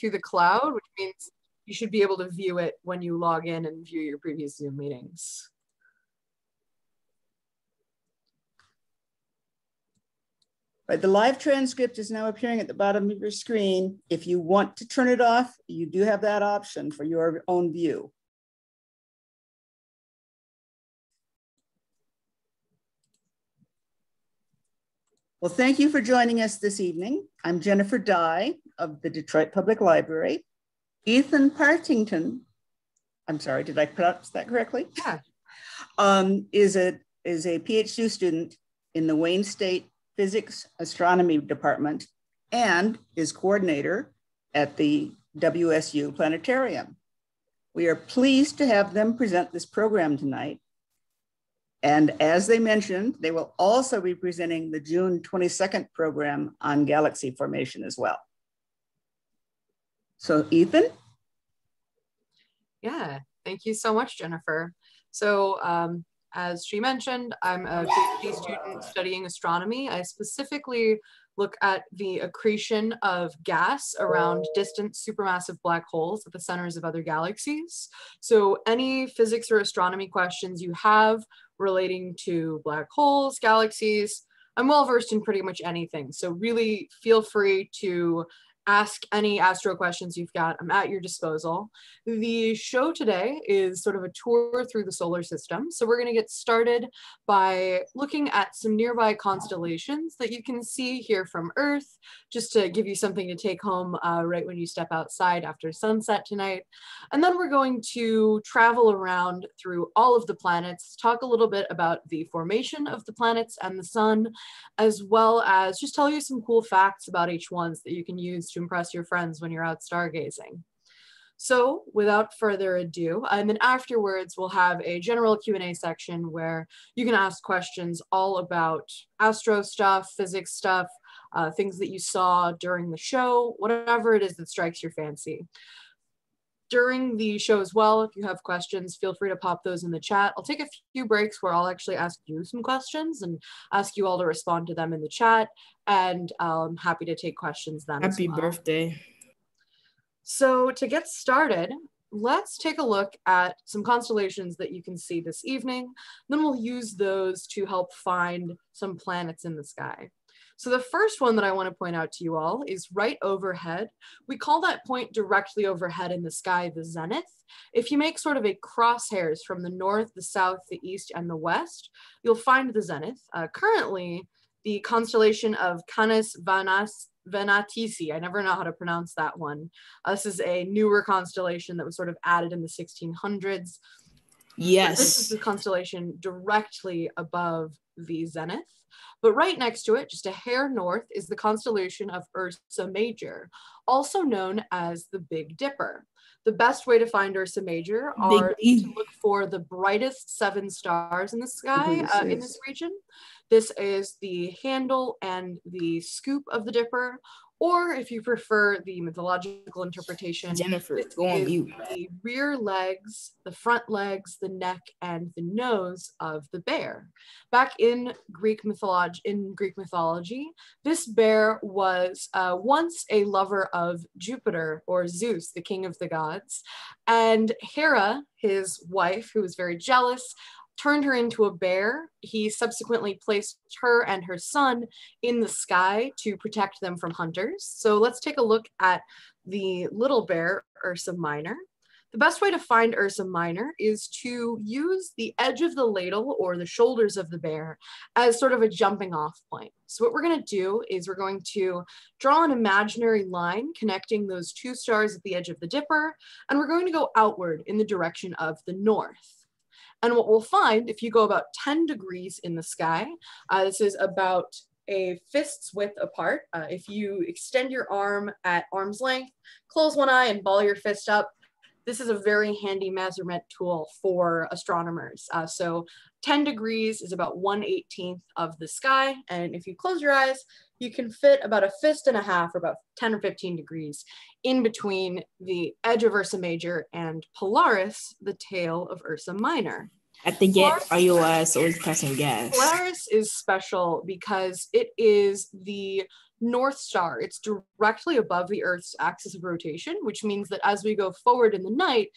to the cloud, which means you should be able to view it when you log in and view your previous Zoom meetings. Right, the live transcript is now appearing at the bottom of your screen. If you want to turn it off, you do have that option for your own view. Well, thank you for joining us this evening. I'm Jennifer Dye of the Detroit Public Library. Ethan Partington, I'm sorry, did I pronounce that correctly? Yeah. Um, is, a, is a PhD student in the Wayne State Physics Astronomy Department and is coordinator at the WSU Planetarium. We are pleased to have them present this program tonight. And as they mentioned, they will also be presenting the June 22nd program on galaxy formation as well. So Ethan? Yeah, thank you so much, Jennifer. So um, as she mentioned, I'm a PhD student studying astronomy. I specifically look at the accretion of gas around distant supermassive black holes at the centers of other galaxies. So any physics or astronomy questions you have relating to black holes, galaxies, I'm well versed in pretty much anything. So really feel free to ask any astro questions you've got. I'm at your disposal. The show today is sort of a tour through the solar system. So we're going to get started by looking at some nearby constellations that you can see here from Earth, just to give you something to take home uh, right when you step outside after sunset tonight. And then we're going to travel around through all of the planets, talk a little bit about the formation of the planets and the sun, as well as just tell you some cool facts about each ones that you can use to impress your friends when you're out stargazing. So without further ado, and then afterwards we'll have a general Q&A section where you can ask questions all about astro stuff, physics stuff, uh, things that you saw during the show, whatever it is that strikes your fancy. During the show as well, if you have questions, feel free to pop those in the chat. I'll take a few breaks where I'll actually ask you some questions and ask you all to respond to them in the chat. And I'm happy to take questions then. Happy well. birthday. So to get started, let's take a look at some constellations that you can see this evening. Then we'll use those to help find some planets in the sky. So the first one that I want to point out to you all is right overhead. We call that point directly overhead in the sky the zenith. If you make sort of a crosshairs from the north, the south, the east, and the west, you'll find the zenith. Uh, currently, the constellation of Canis Vanas Venatici. I never know how to pronounce that one. Uh, this is a newer constellation that was sort of added in the 1600s. Yes. But this is the constellation directly above the zenith. But right next to it, just a hair north, is the constellation of Ursa Major, also known as the Big Dipper. The best way to find Ursa Major are Big to look for the brightest seven stars in the sky uh, in this region. This is the handle and the scoop of the Dipper, or if you prefer the mythological interpretation, Jennifer, go on mute. The rear legs, the front legs, the neck, and the nose of the bear. Back in Greek mythology, in Greek mythology, this bear was uh, once a lover of Jupiter or Zeus, the king of the gods, and Hera, his wife, who was very jealous, turned her into a bear. He subsequently placed her and her son in the sky to protect them from hunters. So let's take a look at the little bear, Ursa Minor. The best way to find Ursa Minor is to use the edge of the ladle or the shoulders of the bear as sort of a jumping off point. So what we're going to do is we're going to draw an imaginary line connecting those two stars at the edge of the dipper, and we're going to go outward in the direction of the north. And what we'll find if you go about 10 degrees in the sky, uh, this is about a fist's width apart. Uh, if you extend your arm at arm's length, close one eye and ball your fist up, this is a very handy measurement tool for astronomers. Uh, so 10 degrees is about 1 18th of the sky. And if you close your eyes, you can fit about a fist and a half or about 10 or 15 degrees in between the edge of Ursa Major and Polaris, the tail of Ursa Minor. At the get iOS or pressing gas. Polaris is special because it is the North Star. It's directly above the Earth's axis of rotation, which means that as we go forward in the night,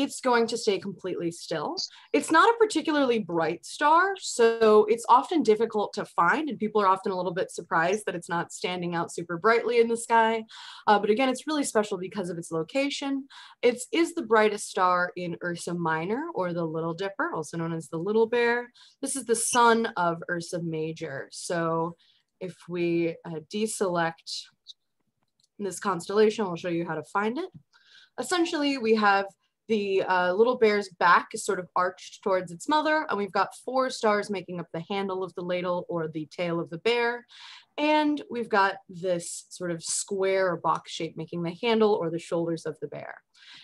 it's going to stay completely still. It's not a particularly bright star, so it's often difficult to find, and people are often a little bit surprised that it's not standing out super brightly in the sky. Uh, but again, it's really special because of its location. It is the brightest star in Ursa Minor, or the Little Dipper, also known as the Little Bear. This is the sun of Ursa Major. So if we uh, deselect this constellation, we'll show you how to find it. Essentially, we have the uh, little bear's back is sort of arched towards its mother, and we've got four stars making up the handle of the ladle or the tail of the bear. And we've got this sort of square or box shape making the handle or the shoulders of the bear.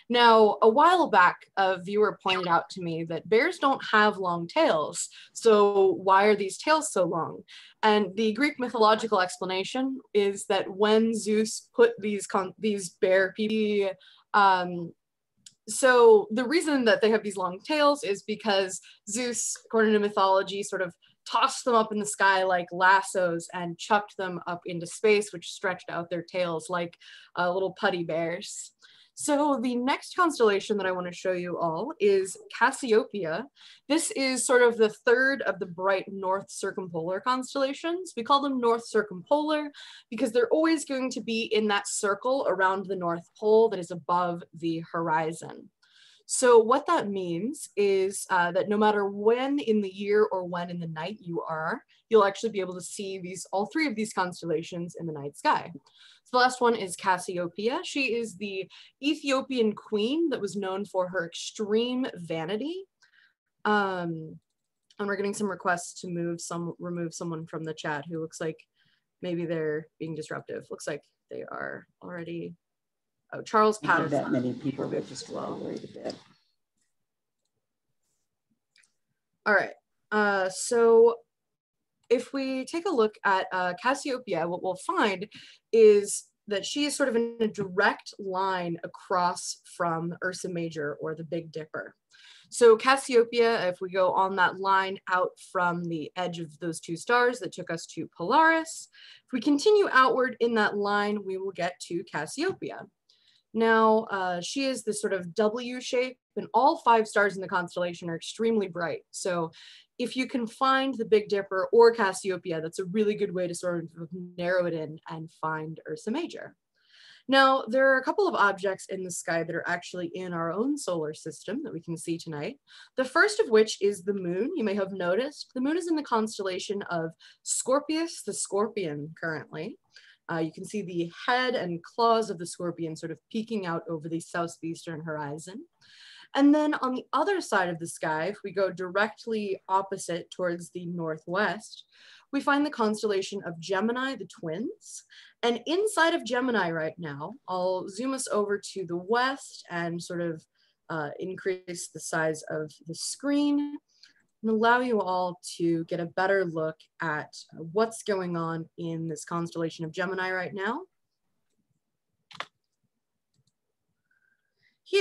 Now, a while back, a viewer pointed out to me that bears don't have long tails. So why are these tails so long? And the Greek mythological explanation is that when Zeus put these these bear people, um, so the reason that they have these long tails is because Zeus, according to mythology, sort of tossed them up in the sky like lassos and chucked them up into space, which stretched out their tails like uh, little putty bears. So the next constellation that I want to show you all is Cassiopeia. This is sort of the third of the bright north circumpolar constellations. We call them north circumpolar because they're always going to be in that circle around the North Pole that is above the horizon. So what that means is uh, that no matter when in the year or when in the night you are, you'll actually be able to see these all three of these constellations in the night sky. So the last one is Cassiopeia. She is the Ethiopian queen that was known for her extreme vanity. Um, and we're getting some requests to move some, remove someone from the chat who looks like maybe they're being disruptive. Looks like they are already. Oh, Charles Patterson. That many people that just well worried a bit. All right. Uh, so if we take a look at uh, Cassiopeia, what we'll find is that she is sort of in a direct line across from Ursa Major or the Big Dipper. So Cassiopeia, if we go on that line out from the edge of those two stars that took us to Polaris, if we continue outward in that line, we will get to Cassiopeia. Now, uh, she is this sort of W shape, and all five stars in the constellation are extremely bright. So if you can find the Big Dipper or Cassiopeia, that's a really good way to sort of narrow it in and find Ursa Major. Now, there are a couple of objects in the sky that are actually in our own solar system that we can see tonight. The first of which is the moon. You may have noticed the moon is in the constellation of Scorpius the Scorpion currently. Uh, you can see the head and claws of the scorpion sort of peeking out over the southeastern horizon. And then on the other side of the sky, if we go directly opposite towards the northwest, we find the constellation of Gemini, the twins. And inside of Gemini right now, I'll zoom us over to the west and sort of uh, increase the size of the screen and allow you all to get a better look at what's going on in this constellation of Gemini right now.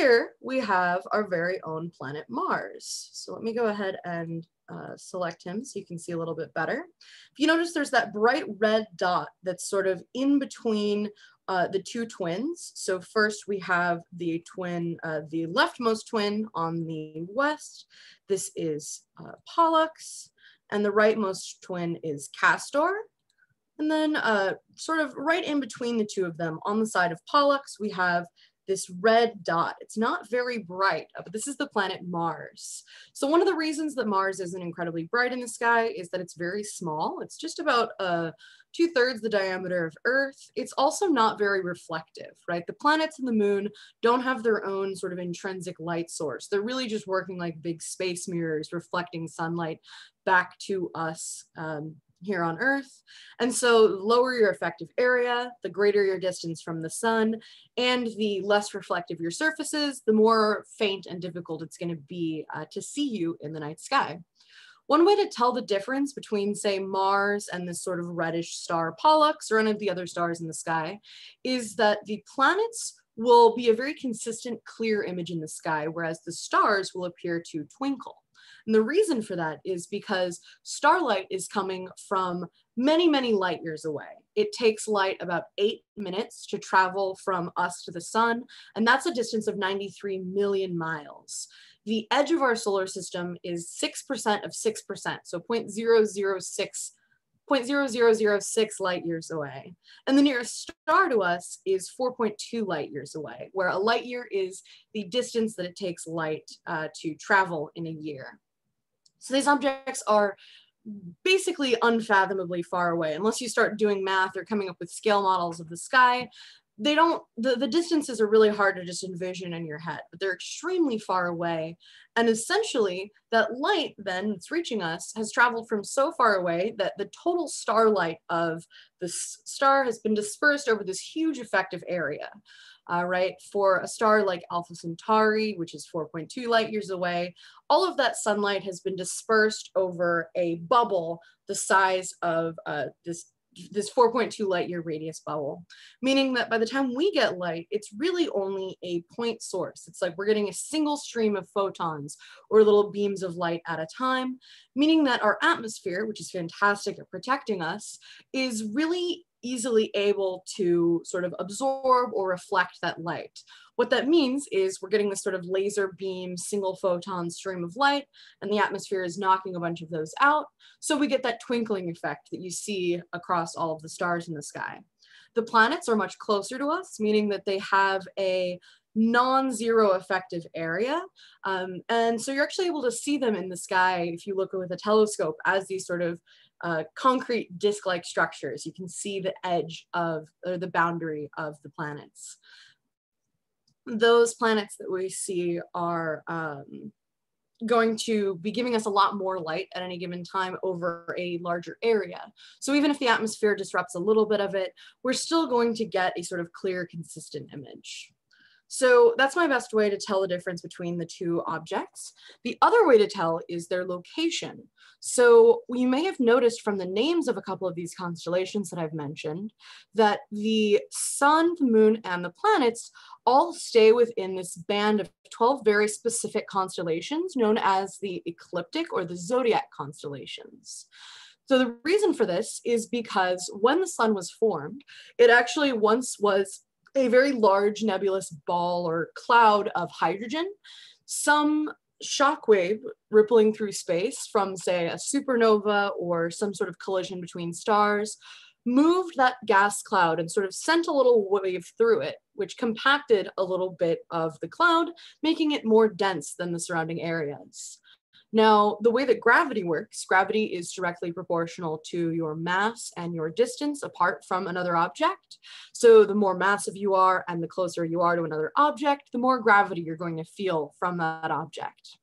Here we have our very own planet Mars. So let me go ahead and uh, select him so you can see a little bit better. If you notice there's that bright red dot that's sort of in between uh, the two twins. So first we have the twin, uh, the leftmost twin on the west. This is uh, Pollux and the rightmost twin is Castor. And then uh, sort of right in between the two of them on the side of Pollux, we have this red dot. It's not very bright, uh, but this is the planet Mars. So one of the reasons that Mars isn't incredibly bright in the sky is that it's very small. It's just about uh, two thirds the diameter of Earth. It's also not very reflective, right? The planets and the moon don't have their own sort of intrinsic light source. They're really just working like big space mirrors reflecting sunlight back to us um, here on Earth. And so lower your effective area, the greater your distance from the sun, and the less reflective your surfaces, the more faint and difficult it's gonna be uh, to see you in the night sky. One way to tell the difference between, say, Mars and this sort of reddish star Pollux or any of the other stars in the sky is that the planets will be a very consistent, clear image in the sky, whereas the stars will appear to twinkle. And the reason for that is because starlight is coming from many, many light years away. It takes light about eight minutes to travel from us to the sun, and that's a distance of 93 million miles. The edge of our solar system is 6% of 6%, so 0.006 0.0006 light years away. And the nearest star to us is 4.2 light years away, where a light year is the distance that it takes light uh, to travel in a year. So these objects are basically unfathomably far away. Unless you start doing math or coming up with scale models of the sky, they don't the, the distances are really hard to just envision in your head but they're extremely far away. And essentially that light then that's reaching us has traveled from so far away that the total starlight of the star has been dispersed over this huge effective area uh, right? For a star like alpha centauri which is 4.2 light years away all of that sunlight has been dispersed over a bubble the size of uh, this this 4.2 light year radius bubble, meaning that by the time we get light, it's really only a point source. It's like we're getting a single stream of photons or little beams of light at a time, meaning that our atmosphere, which is fantastic at protecting us, is really easily able to sort of absorb or reflect that light. What that means is we're getting this sort of laser beam, single photon stream of light, and the atmosphere is knocking a bunch of those out. So we get that twinkling effect that you see across all of the stars in the sky. The planets are much closer to us, meaning that they have a non-zero effective area. Um, and so you're actually able to see them in the sky if you look with a telescope as these sort of uh, concrete disc-like structures. You can see the edge of, or the boundary of the planets those planets that we see are um, going to be giving us a lot more light at any given time over a larger area. So even if the atmosphere disrupts a little bit of it, we're still going to get a sort of clear, consistent image. So that's my best way to tell the difference between the two objects. The other way to tell is their location. So you may have noticed from the names of a couple of these constellations that I've mentioned that the sun, the moon, and the planets all stay within this band of 12 very specific constellations known as the ecliptic or the zodiac constellations. So the reason for this is because when the sun was formed, it actually once was a very large nebulous ball or cloud of hydrogen, some shockwave rippling through space from, say, a supernova or some sort of collision between stars moved that gas cloud and sort of sent a little wave through it, which compacted a little bit of the cloud, making it more dense than the surrounding areas. Now, the way that gravity works, gravity is directly proportional to your mass and your distance apart from another object. So the more massive you are and the closer you are to another object, the more gravity you're going to feel from that object.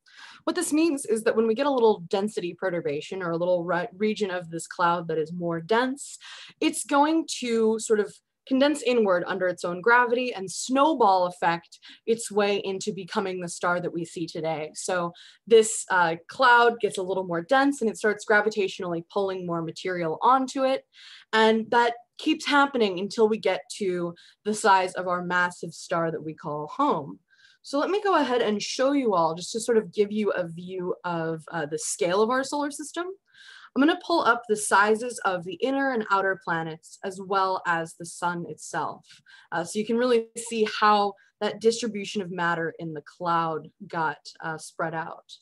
What this means is that when we get a little density perturbation or a little re region of this cloud that is more dense, it's going to sort of condense inward under its own gravity and snowball effect its way into becoming the star that we see today. So this uh, cloud gets a little more dense and it starts gravitationally pulling more material onto it. And that keeps happening until we get to the size of our massive star that we call home. So let me go ahead and show you all just to sort of give you a view of uh, the scale of our solar system. I'm going to pull up the sizes of the inner and outer planets as well as the sun itself. Uh, so you can really see how that distribution of matter in the cloud got uh, spread out.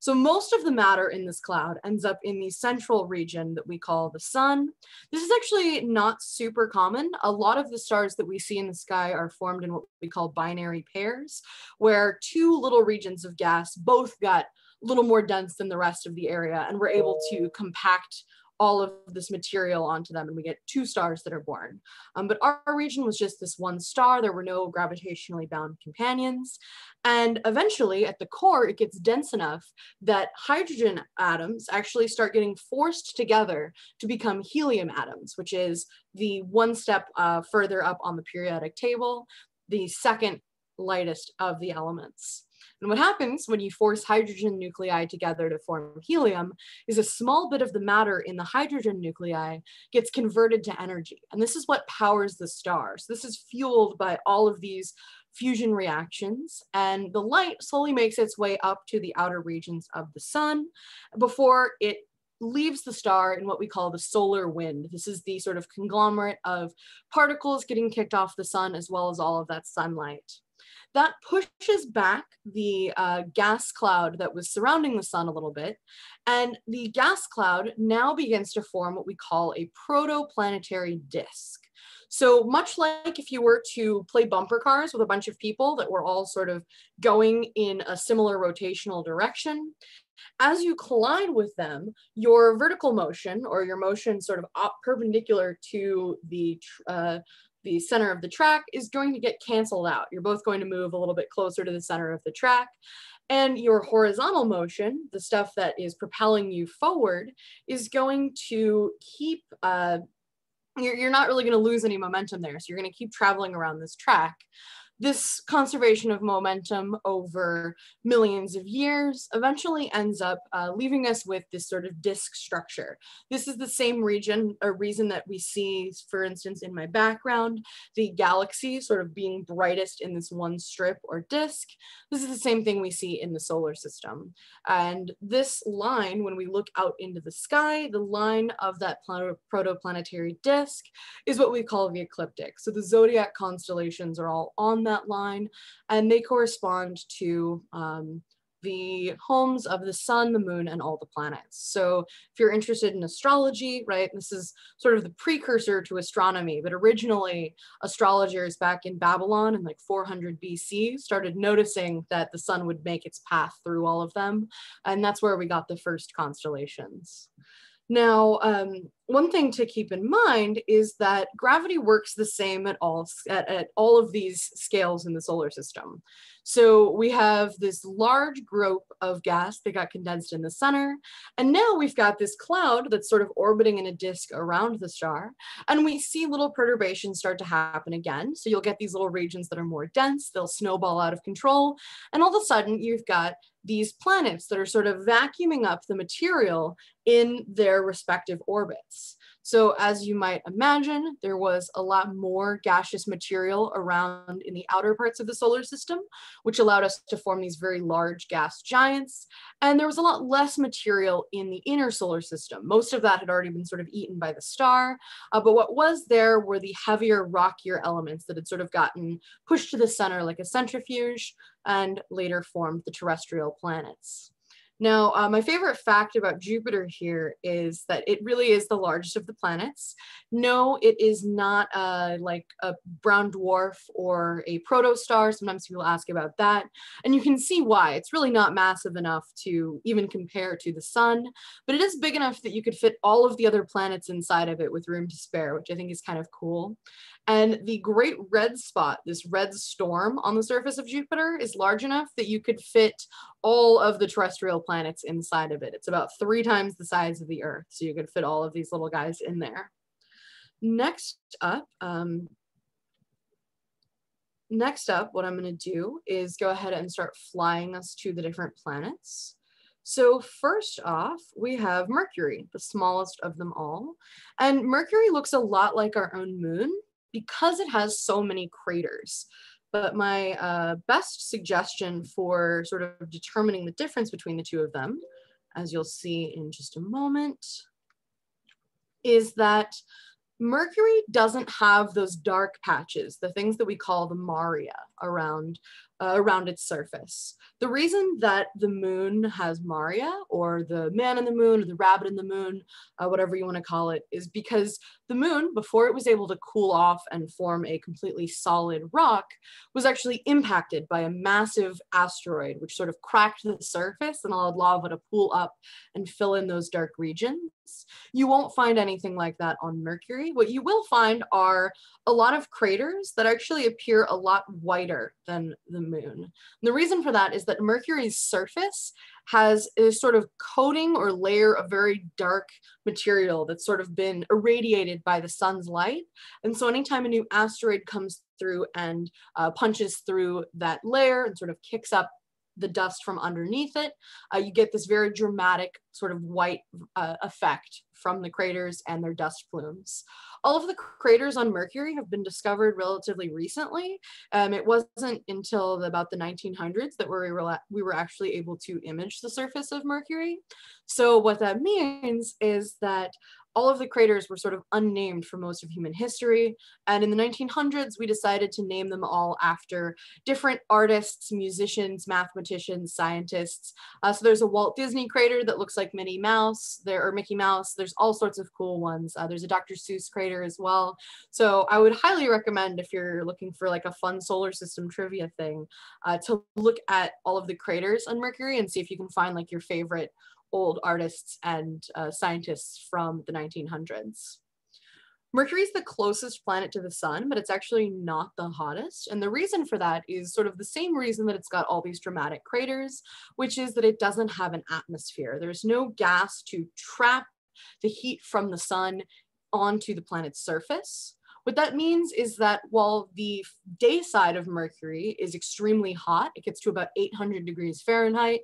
So most of the matter in this cloud ends up in the central region that we call the sun. This is actually not super common. A lot of the stars that we see in the sky are formed in what we call binary pairs, where two little regions of gas both got little more dense than the rest of the area and we're able to compact all of this material onto them and we get two stars that are born. Um, but our, our, region was just this one star. There were no gravitationally bound companions. And eventually at the core, it gets dense enough that hydrogen atoms actually start getting forced together to become helium atoms, which is the one step uh, further up on the periodic table, the second lightest of the elements. And what happens when you force hydrogen nuclei together to form helium is a small bit of the matter in the hydrogen nuclei gets converted to energy. And this is what powers the star. So this is fueled by all of these fusion reactions, and the light slowly makes its way up to the outer regions of the sun before it leaves the star in what we call the solar wind. This is the sort of conglomerate of particles getting kicked off the sun as well as all of that sunlight. That pushes back the uh, gas cloud that was surrounding the sun a little bit, and the gas cloud now begins to form what we call a protoplanetary disk. So much like if you were to play bumper cars with a bunch of people that were all sort of going in a similar rotational direction, as you collide with them, your vertical motion or your motion sort of perpendicular to the uh, the center of the track is going to get canceled out. You're both going to move a little bit closer to the center of the track. And your horizontal motion, the stuff that is propelling you forward, is going to keep, uh, you're, you're not really going to lose any momentum there. So you're going to keep traveling around this track this conservation of momentum over millions of years eventually ends up uh, leaving us with this sort of disk structure. This is the same region or reason that we see, for instance, in my background, the galaxy sort of being brightest in this one strip or disk. This is the same thing we see in the solar system. And this line, when we look out into the sky, the line of that protoplanetary disk is what we call the ecliptic. So the zodiac constellations are all on that line, and they correspond to um, the homes of the sun, the moon, and all the planets. So if you're interested in astrology, right, this is sort of the precursor to astronomy, but originally astrologers back in Babylon in like 400 BC started noticing that the sun would make its path through all of them. And that's where we got the first constellations. Now, um, one thing to keep in mind is that gravity works the same at all at, at, all of these scales in the solar system. So we have this large group of gas that got condensed in the center, and now we've got this cloud that's sort of orbiting in a disk around the star, and we see little perturbations start to happen again. So you'll get these little regions that are more dense, they'll snowball out of control, and all of a sudden you've got these planets that are sort of vacuuming up the material in their respective orbits. So as you might imagine, there was a lot more gaseous material around in the outer parts of the solar system, which allowed us to form these very large gas giants. And there was a lot less material in the inner solar system. Most of that had already been sort of eaten by the star. Uh, but what was there were the heavier, rockier elements that had sort of gotten pushed to the center like a centrifuge and later formed the terrestrial planets. Now, uh, my favorite fact about Jupiter here is that it really is the largest of the planets. No, it is not uh, like a brown dwarf or a protostar. Sometimes people ask about that. And you can see why. It's really not massive enough to even compare to the sun, but it is big enough that you could fit all of the other planets inside of it with room to spare, which I think is kind of cool. And the great red spot, this red storm on the surface of Jupiter, is large enough that you could fit all of the terrestrial planets inside of it. It's about three times the size of the Earth, so you could fit all of these little guys in there. Next up, um, next up, what I'm going to do is go ahead and start flying us to the different planets. So first off, we have Mercury, the smallest of them all. And Mercury looks a lot like our own moon, because it has so many craters. But my uh, best suggestion for sort of determining the difference between the two of them, as you'll see in just a moment, is that Mercury doesn't have those dark patches, the things that we call the maria around uh, around its surface. The reason that the moon has Maria, or the man in the moon, or the rabbit in the moon, uh, whatever you want to call it, is because the moon, before it was able to cool off and form a completely solid rock, was actually impacted by a massive asteroid, which sort of cracked the surface and allowed lava to pool up and fill in those dark regions. You won't find anything like that on Mercury. What you will find are a lot of craters that actually appear a lot whiter than the moon. And the reason for that is that Mercury's surface has a sort of coating or layer of very dark material that's sort of been irradiated by the sun's light. And so anytime a new asteroid comes through and uh, punches through that layer and sort of kicks up the dust from underneath it, uh, you get this very dramatic sort of white uh, effect from the craters and their dust plumes. All of the craters on Mercury have been discovered relatively recently. Um, it wasn't until about the 1900s that we were, we were actually able to image the surface of Mercury. So what that means is that all of the craters were sort of unnamed for most of human history. And in the 1900s, we decided to name them all after different artists, musicians, mathematicians, scientists. Uh, so there's a Walt Disney crater that looks like Minnie Mouse, there or Mickey Mouse. There's all sorts of cool ones. Uh, there's a Dr. Seuss crater as well. So I would highly recommend if you're looking for like a fun solar system trivia thing, uh, to look at all of the craters on Mercury and see if you can find like your favorite old artists and uh, scientists from the 1900s. Mercury is the closest planet to the sun, but it's actually not the hottest. And the reason for that is sort of the same reason that it's got all these dramatic craters, which is that it doesn't have an atmosphere. There's no gas to trap the heat from the sun onto the planet's surface. What that means is that while the day side of Mercury is extremely hot, it gets to about 800 degrees Fahrenheit,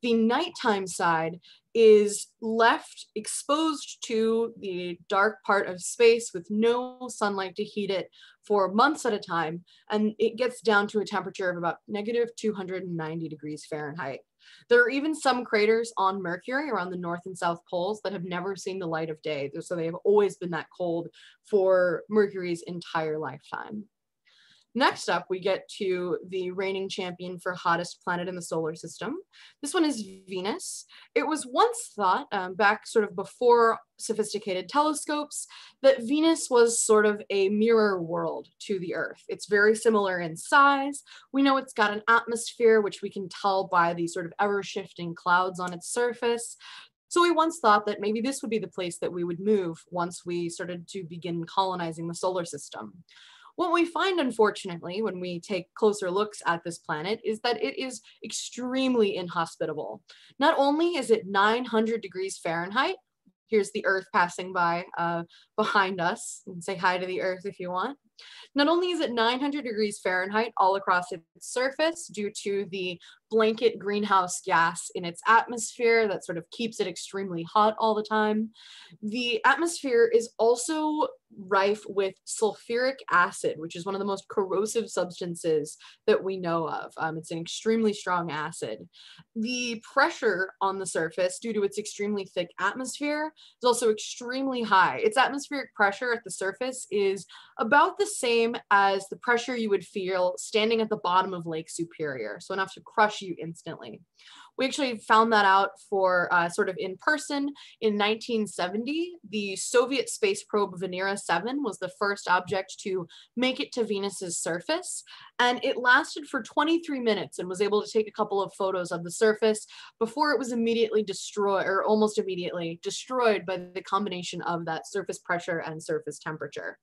the nighttime side is left exposed to the dark part of space with no sunlight to heat it for months at a time. And it gets down to a temperature of about negative 290 degrees Fahrenheit. There are even some craters on Mercury around the north and south poles that have never seen the light of day. So they have always been that cold for Mercury's entire lifetime. Next up, we get to the reigning champion for hottest planet in the solar system. This one is Venus. It was once thought, um, back sort of before sophisticated telescopes, that Venus was sort of a mirror world to the Earth. It's very similar in size. We know it's got an atmosphere, which we can tell by the sort of ever shifting clouds on its surface. So we once thought that maybe this would be the place that we would move once we started to begin colonizing the solar system. What we find, unfortunately, when we take closer looks at this planet is that it is extremely inhospitable. Not only is it 900 degrees Fahrenheit, here's the Earth passing by uh, behind us, and say hi to the Earth if you want. Not only is it 900 degrees Fahrenheit all across its surface due to the blanket greenhouse gas in its atmosphere that sort of keeps it extremely hot all the time, the atmosphere is also rife with sulfuric acid, which is one of the most corrosive substances that we know of. Um, it's an extremely strong acid. The pressure on the surface, due to its extremely thick atmosphere, is also extremely high. Its atmospheric pressure at the surface is about the same as the pressure you would feel standing at the bottom of Lake Superior, so enough to crush you instantly. We actually found that out for uh, sort of in person in 1970. The Soviet space probe Venera 7 was the first object to make it to Venus's surface. And it lasted for 23 minutes and was able to take a couple of photos of the surface before it was immediately destroyed or almost immediately destroyed by the combination of that surface pressure and surface temperature.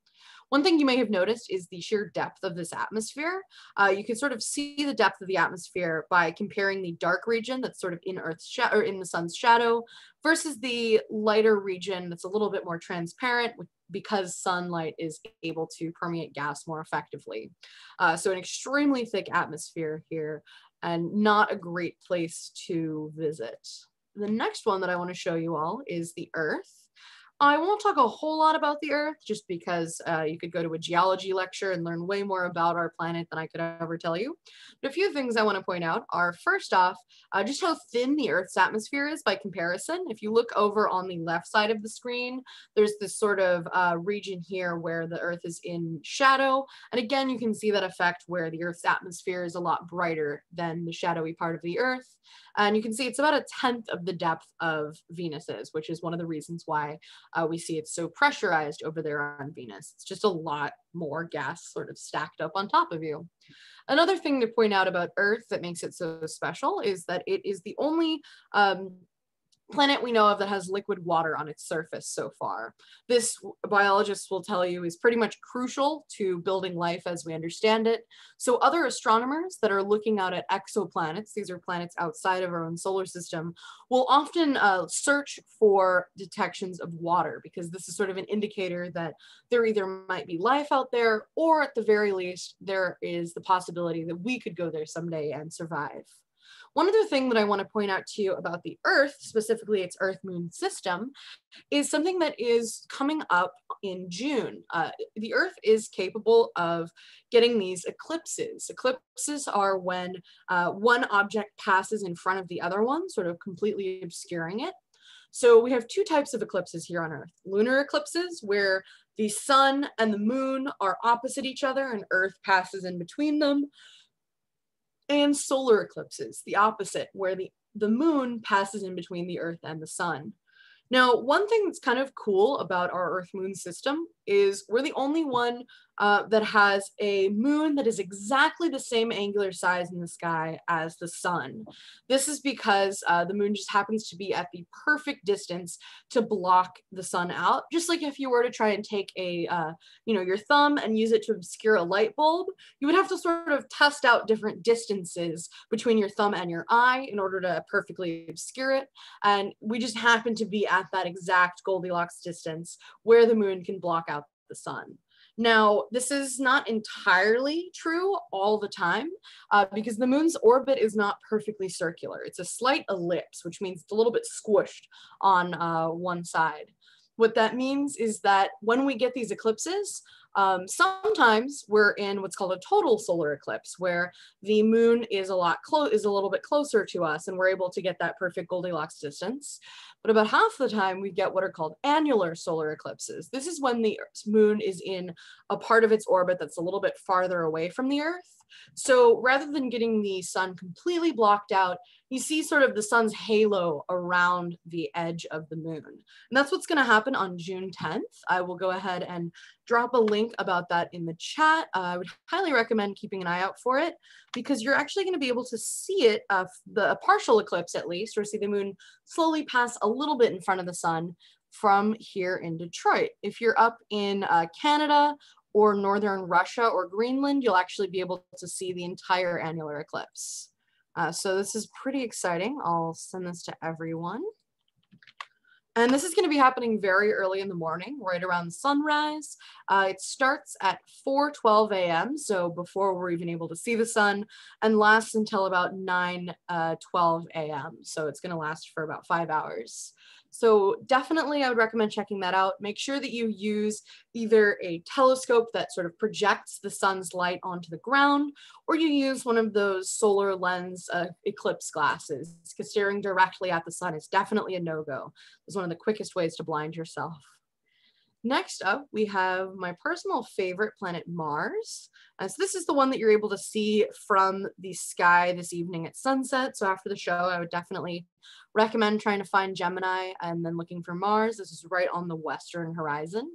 One thing you may have noticed is the sheer depth of this atmosphere. Uh, you can sort of see the depth of the atmosphere by comparing the dark region that's sort of in Earth's or in the sun's shadow versus the lighter region that's a little bit more transparent because sunlight is able to permeate gas more effectively. Uh, so an extremely thick atmosphere here and not a great place to visit. The next one that I want to show you all is the Earth. I won't talk a whole lot about the Earth just because uh, you could go to a geology lecture and learn way more about our planet than I could ever tell you. But a few things I want to point out are first off, uh, just how thin the Earth's atmosphere is by comparison. If you look over on the left side of the screen, there's this sort of uh, region here where the Earth is in shadow. And again, you can see that effect where the Earth's atmosphere is a lot brighter than the shadowy part of the Earth. And you can see it's about a tenth of the depth of Venus's, which is one of the reasons why uh, we see it's so pressurized over there on Venus. It's just a lot more gas sort of stacked up on top of you. Another thing to point out about Earth that makes it so special is that it is the only um, planet we know of that has liquid water on its surface so far. This, biologists will tell you, is pretty much crucial to building life as we understand it. So other astronomers that are looking out at exoplanets, these are planets outside of our own solar system, will often uh, search for detections of water because this is sort of an indicator that there either might be life out there or at the very least, there is the possibility that we could go there someday and survive. One other thing that I want to point out to you about the Earth, specifically its Earth Moon system, is something that is coming up in June. Uh, the Earth is capable of getting these eclipses. Eclipses are when uh, one object passes in front of the other one, sort of completely obscuring it. So we have two types of eclipses here on Earth. Lunar eclipses, where the sun and the moon are opposite each other and Earth passes in between them and solar eclipses, the opposite, where the, the moon passes in between the Earth and the sun. Now, one thing that's kind of cool about our Earth moon system is we're the only one uh, that has a moon that is exactly the same angular size in the sky as the sun. This is because uh, the moon just happens to be at the perfect distance to block the sun out. Just like if you were to try and take a, uh, you know, your thumb and use it to obscure a light bulb, you would have to sort of test out different distances between your thumb and your eye in order to perfectly obscure it. And we just happen to be at that exact Goldilocks distance where the moon can block out the sun. Now, this is not entirely true all the time uh, because the moon's orbit is not perfectly circular. It's a slight ellipse, which means it's a little bit squished on uh, one side. What that means is that when we get these eclipses, um, sometimes we're in what's called a total solar eclipse, where the moon is a lot close is a little bit closer to us, and we're able to get that perfect Goldilocks distance. But about half the time, we get what are called annular solar eclipses. This is when the moon is in a part of its orbit that's a little bit farther away from the Earth. So rather than getting the sun completely blocked out, you see sort of the sun's halo around the edge of the moon. And that's what's going to happen on June 10th. I will go ahead and drop a link about that in the chat. Uh, I would highly recommend keeping an eye out for it because you're actually going to be able to see it, uh, the partial eclipse at least, or see the moon slowly pass a little bit in front of the sun from here in Detroit. If you're up in uh, Canada or northern Russia or Greenland, you'll actually be able to see the entire annular eclipse. Uh, so this is pretty exciting. I'll send this to everyone. And this is going to be happening very early in the morning, right around sunrise. Uh, it starts at 4.12 a.m., so before we're even able to see the sun, and lasts until about 9.12 uh, a.m., so it's going to last for about five hours. So definitely I would recommend checking that out. Make sure that you use either a telescope that sort of projects the sun's light onto the ground, or you use one of those solar lens uh, eclipse glasses, because staring directly at the sun is definitely a no-go. It's one of the quickest ways to blind yourself. Next up, we have my personal favorite planet, Mars. Uh, so this is the one that you're able to see from the sky this evening at sunset. So after the show, I would definitely recommend trying to find Gemini and then looking for Mars. This is right on the western horizon.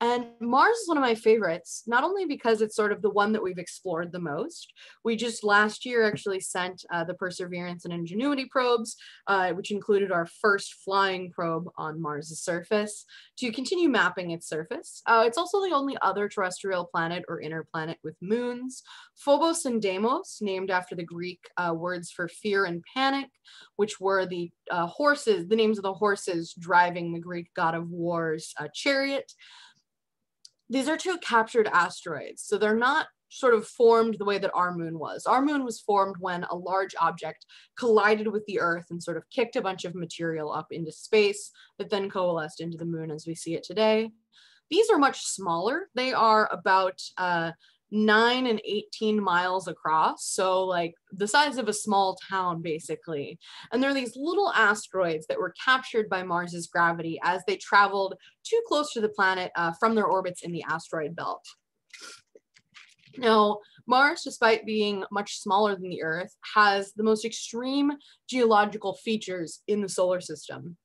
And Mars is one of my favorites, not only because it's sort of the one that we've explored the most. We just last year actually sent uh, the Perseverance and Ingenuity probes, uh, which included our first flying probe on Mars' surface, to continue mapping its surface. Uh, it's also the only other terrestrial planet or inner planet with moons. Phobos and Deimos, named after the Greek uh, words for fear and panic, which were the uh, horses, the names of the horses driving the Greek god of war's uh, chariot these are two captured asteroids. So they're not sort of formed the way that our moon was. Our moon was formed when a large object collided with the Earth and sort of kicked a bunch of material up into space that then coalesced into the moon as we see it today. These are much smaller. They are about uh, nine and 18 miles across. So like the size of a small town, basically. And there are these little asteroids that were captured by Mars's gravity as they traveled too close to the planet uh, from their orbits in the asteroid belt. Now, Mars, despite being much smaller than the Earth, has the most extreme geological features in the solar system.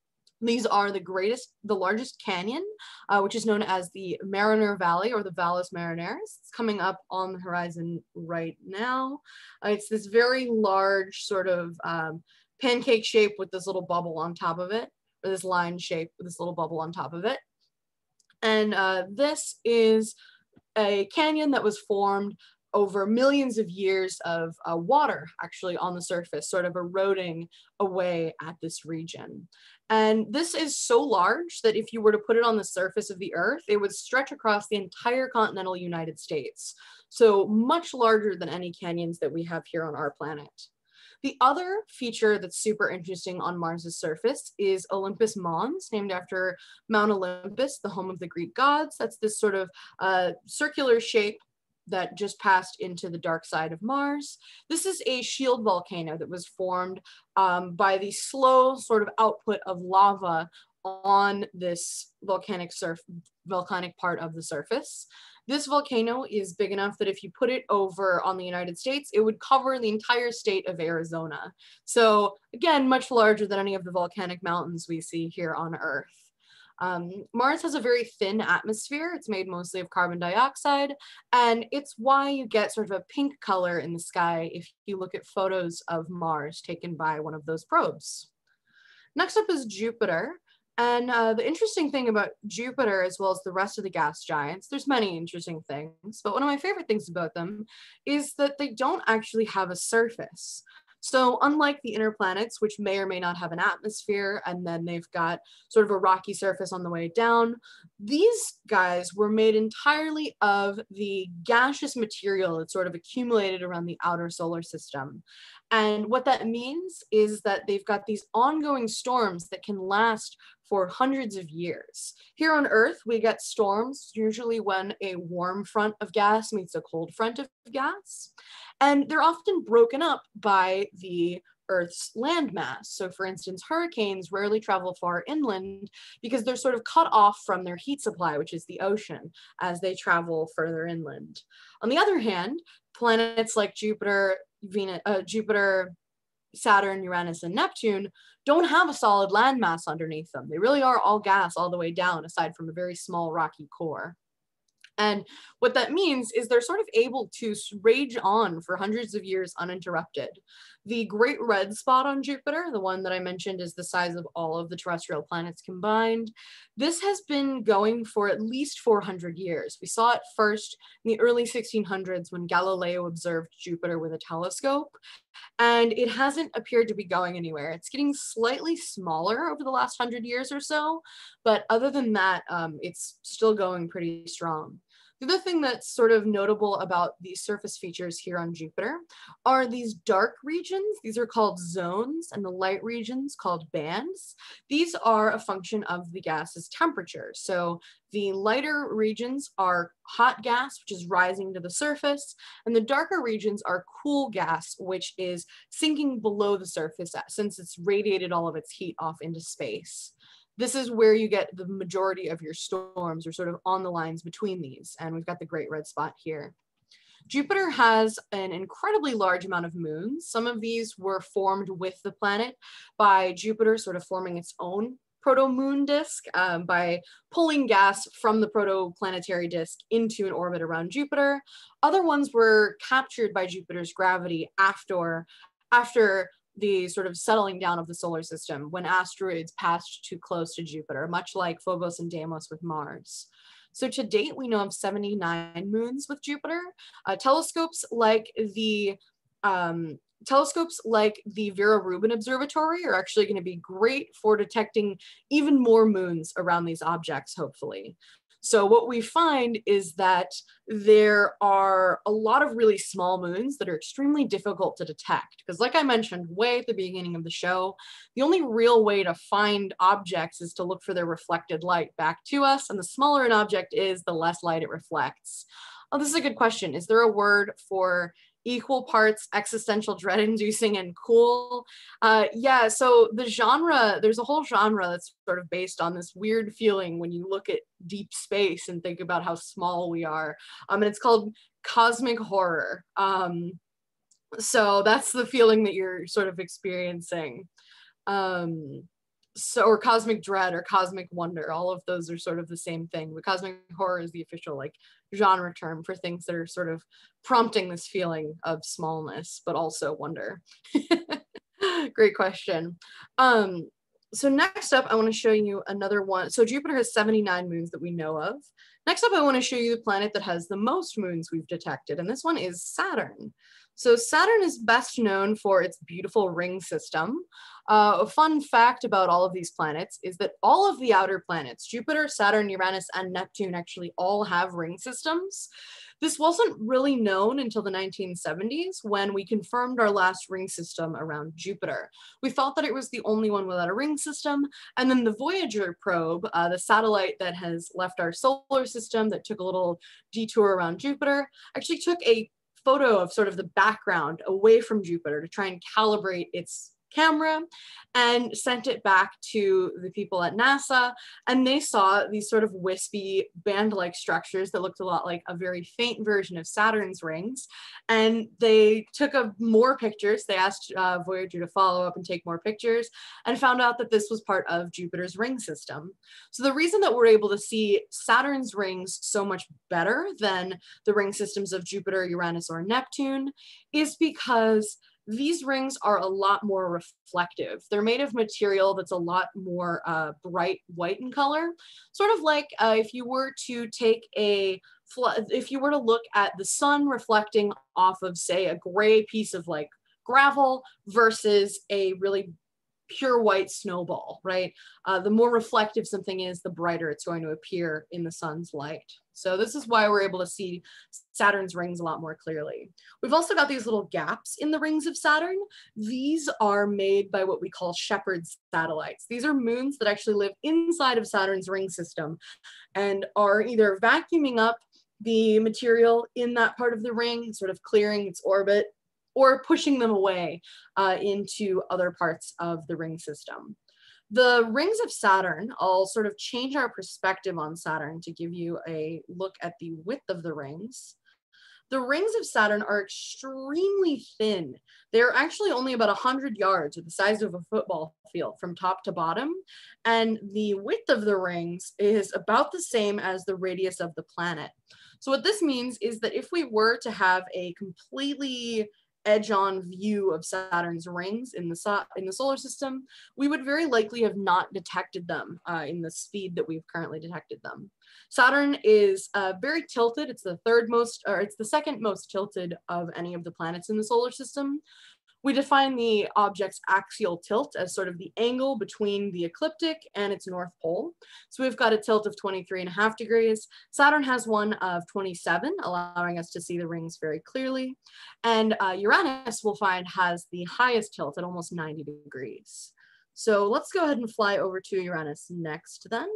These are the greatest, the largest canyon, uh, which is known as the Mariner Valley or the Valles Marineris. It's coming up on the horizon right now. Uh, it's this very large sort of um, pancake shape with this little bubble on top of it, or this line shape with this little bubble on top of it. And uh, this is a canyon that was formed over millions of years of uh, water actually on the surface, sort of eroding away at this region. And this is so large that if you were to put it on the surface of the earth, it would stretch across the entire continental United States. So much larger than any canyons that we have here on our planet. The other feature that's super interesting on Mars's surface is Olympus Mons, named after Mount Olympus, the home of the Greek gods. That's this sort of uh, circular shape that just passed into the dark side of Mars. This is a shield volcano that was formed um, by the slow sort of output of lava on this volcanic surf volcanic part of the surface. This volcano is big enough that if you put it over on the United States, it would cover the entire state of Arizona. So again, much larger than any of the volcanic mountains we see here on Earth. Um, Mars has a very thin atmosphere. It's made mostly of carbon dioxide, and it's why you get sort of a pink color in the sky if you look at photos of Mars taken by one of those probes. Next up is Jupiter. And uh, the interesting thing about Jupiter, as well as the rest of the gas giants, there's many interesting things, but one of my favorite things about them is that they don't actually have a surface. So unlike the inner planets, which may or may not have an atmosphere, and then they've got sort of a rocky surface on the way down, these guys were made entirely of the gaseous material that sort of accumulated around the outer solar system. And what that means is that they've got these ongoing storms that can last for hundreds of years. Here on Earth, we get storms usually when a warm front of gas meets a cold front of gas. And they're often broken up by the Earth's landmass. So, for instance, hurricanes rarely travel far inland because they're sort of cut off from their heat supply, which is the ocean, as they travel further inland. On the other hand, planets like Jupiter, Venus, uh, Jupiter, Saturn, Uranus, and Neptune don't have a solid landmass underneath them. They really are all gas all the way down, aside from a very small rocky core. And what that means is they're sort of able to rage on for hundreds of years uninterrupted. The Great Red Spot on Jupiter, the one that I mentioned is the size of all of the terrestrial planets combined, this has been going for at least 400 years. We saw it first in the early 1600s when Galileo observed Jupiter with a telescope, and it hasn't appeared to be going anywhere. It's getting slightly smaller over the last hundred years or so, but other than that, um, it's still going pretty strong. The other thing that's sort of notable about these surface features here on Jupiter are these dark regions. These are called zones and the light regions called bands. These are a function of the gas's temperature. So the lighter regions are hot gas, which is rising to the surface, and the darker regions are cool gas, which is sinking below the surface since it's radiated all of its heat off into space this is where you get the majority of your storms or sort of on the lines between these. And we've got the great red spot here. Jupiter has an incredibly large amount of moons. Some of these were formed with the planet by Jupiter sort of forming its own proto-moon disk um, by pulling gas from the protoplanetary disk into an orbit around Jupiter. Other ones were captured by Jupiter's gravity after, after the sort of settling down of the solar system when asteroids passed too close to Jupiter, much like Phobos and Deimos with Mars. So to date, we know of 79 moons with Jupiter. Uh, telescopes like the um, telescopes like the Vera Rubin Observatory are actually going to be great for detecting even more moons around these objects, hopefully. So what we find is that there are a lot of really small moons that are extremely difficult to detect. Because like I mentioned way at the beginning of the show, the only real way to find objects is to look for their reflected light back to us. And the smaller an object is, the less light it reflects. Oh, this is a good question. Is there a word for equal parts existential dread inducing and cool. Uh, yeah, so the genre, there's a whole genre that's sort of based on this weird feeling when you look at deep space and think about how small we are. Um, and it's called cosmic horror. Um, so that's the feeling that you're sort of experiencing. Um, so or cosmic dread or cosmic wonder all of those are sort of the same thing but cosmic horror is the official like genre term for things that are sort of prompting this feeling of smallness but also wonder. Great question. Um so next up i want to show you another one so jupiter has 79 moons that we know of. Next up i want to show you the planet that has the most moons we've detected and this one is saturn so Saturn is best known for its beautiful ring system. Uh, a fun fact about all of these planets is that all of the outer planets, Jupiter, Saturn, Uranus, and Neptune actually all have ring systems. This wasn't really known until the 1970s when we confirmed our last ring system around Jupiter. We thought that it was the only one without a ring system, and then the Voyager probe, uh, the satellite that has left our solar system that took a little detour around Jupiter, actually took a photo of sort of the background away from Jupiter to try and calibrate its camera and sent it back to the people at NASA. And they saw these sort of wispy band like structures that looked a lot like a very faint version of Saturn's rings. And they took a, more pictures. They asked uh, Voyager to follow up and take more pictures and found out that this was part of Jupiter's ring system. So the reason that we're able to see Saturn's rings so much better than the ring systems of Jupiter, Uranus, or Neptune is because these rings are a lot more reflective. They're made of material that's a lot more uh, bright white in color, sort of like uh, if you were to take a, if you were to look at the sun reflecting off of say a gray piece of like gravel versus a really pure white snowball, right? Uh, the more reflective something is, the brighter it's going to appear in the sun's light. So this is why we're able to see Saturn's rings a lot more clearly. We've also got these little gaps in the rings of Saturn. These are made by what we call Shepherd's satellites. These are moons that actually live inside of Saturn's ring system and are either vacuuming up the material in that part of the ring, sort of clearing its orbit, or pushing them away uh, into other parts of the ring system. The rings of Saturn, I'll sort of change our perspective on Saturn to give you a look at the width of the rings. The rings of Saturn are extremely thin. They're actually only about 100 yards, or the size of a football field from top to bottom. And the width of the rings is about the same as the radius of the planet. So what this means is that if we were to have a completely edge-on view of Saturn's rings in the in the solar system, we would very likely have not detected them uh, in the speed that we've currently detected them. Saturn is uh, very tilted. It's the third most, or it's the second most tilted of any of the planets in the solar system. We define the object's axial tilt as sort of the angle between the ecliptic and its north pole. So we've got a tilt of 23 and a half degrees. Saturn has one of 27, allowing us to see the rings very clearly. And uh, Uranus, we'll find, has the highest tilt at almost 90 degrees. So let's go ahead and fly over to Uranus next then.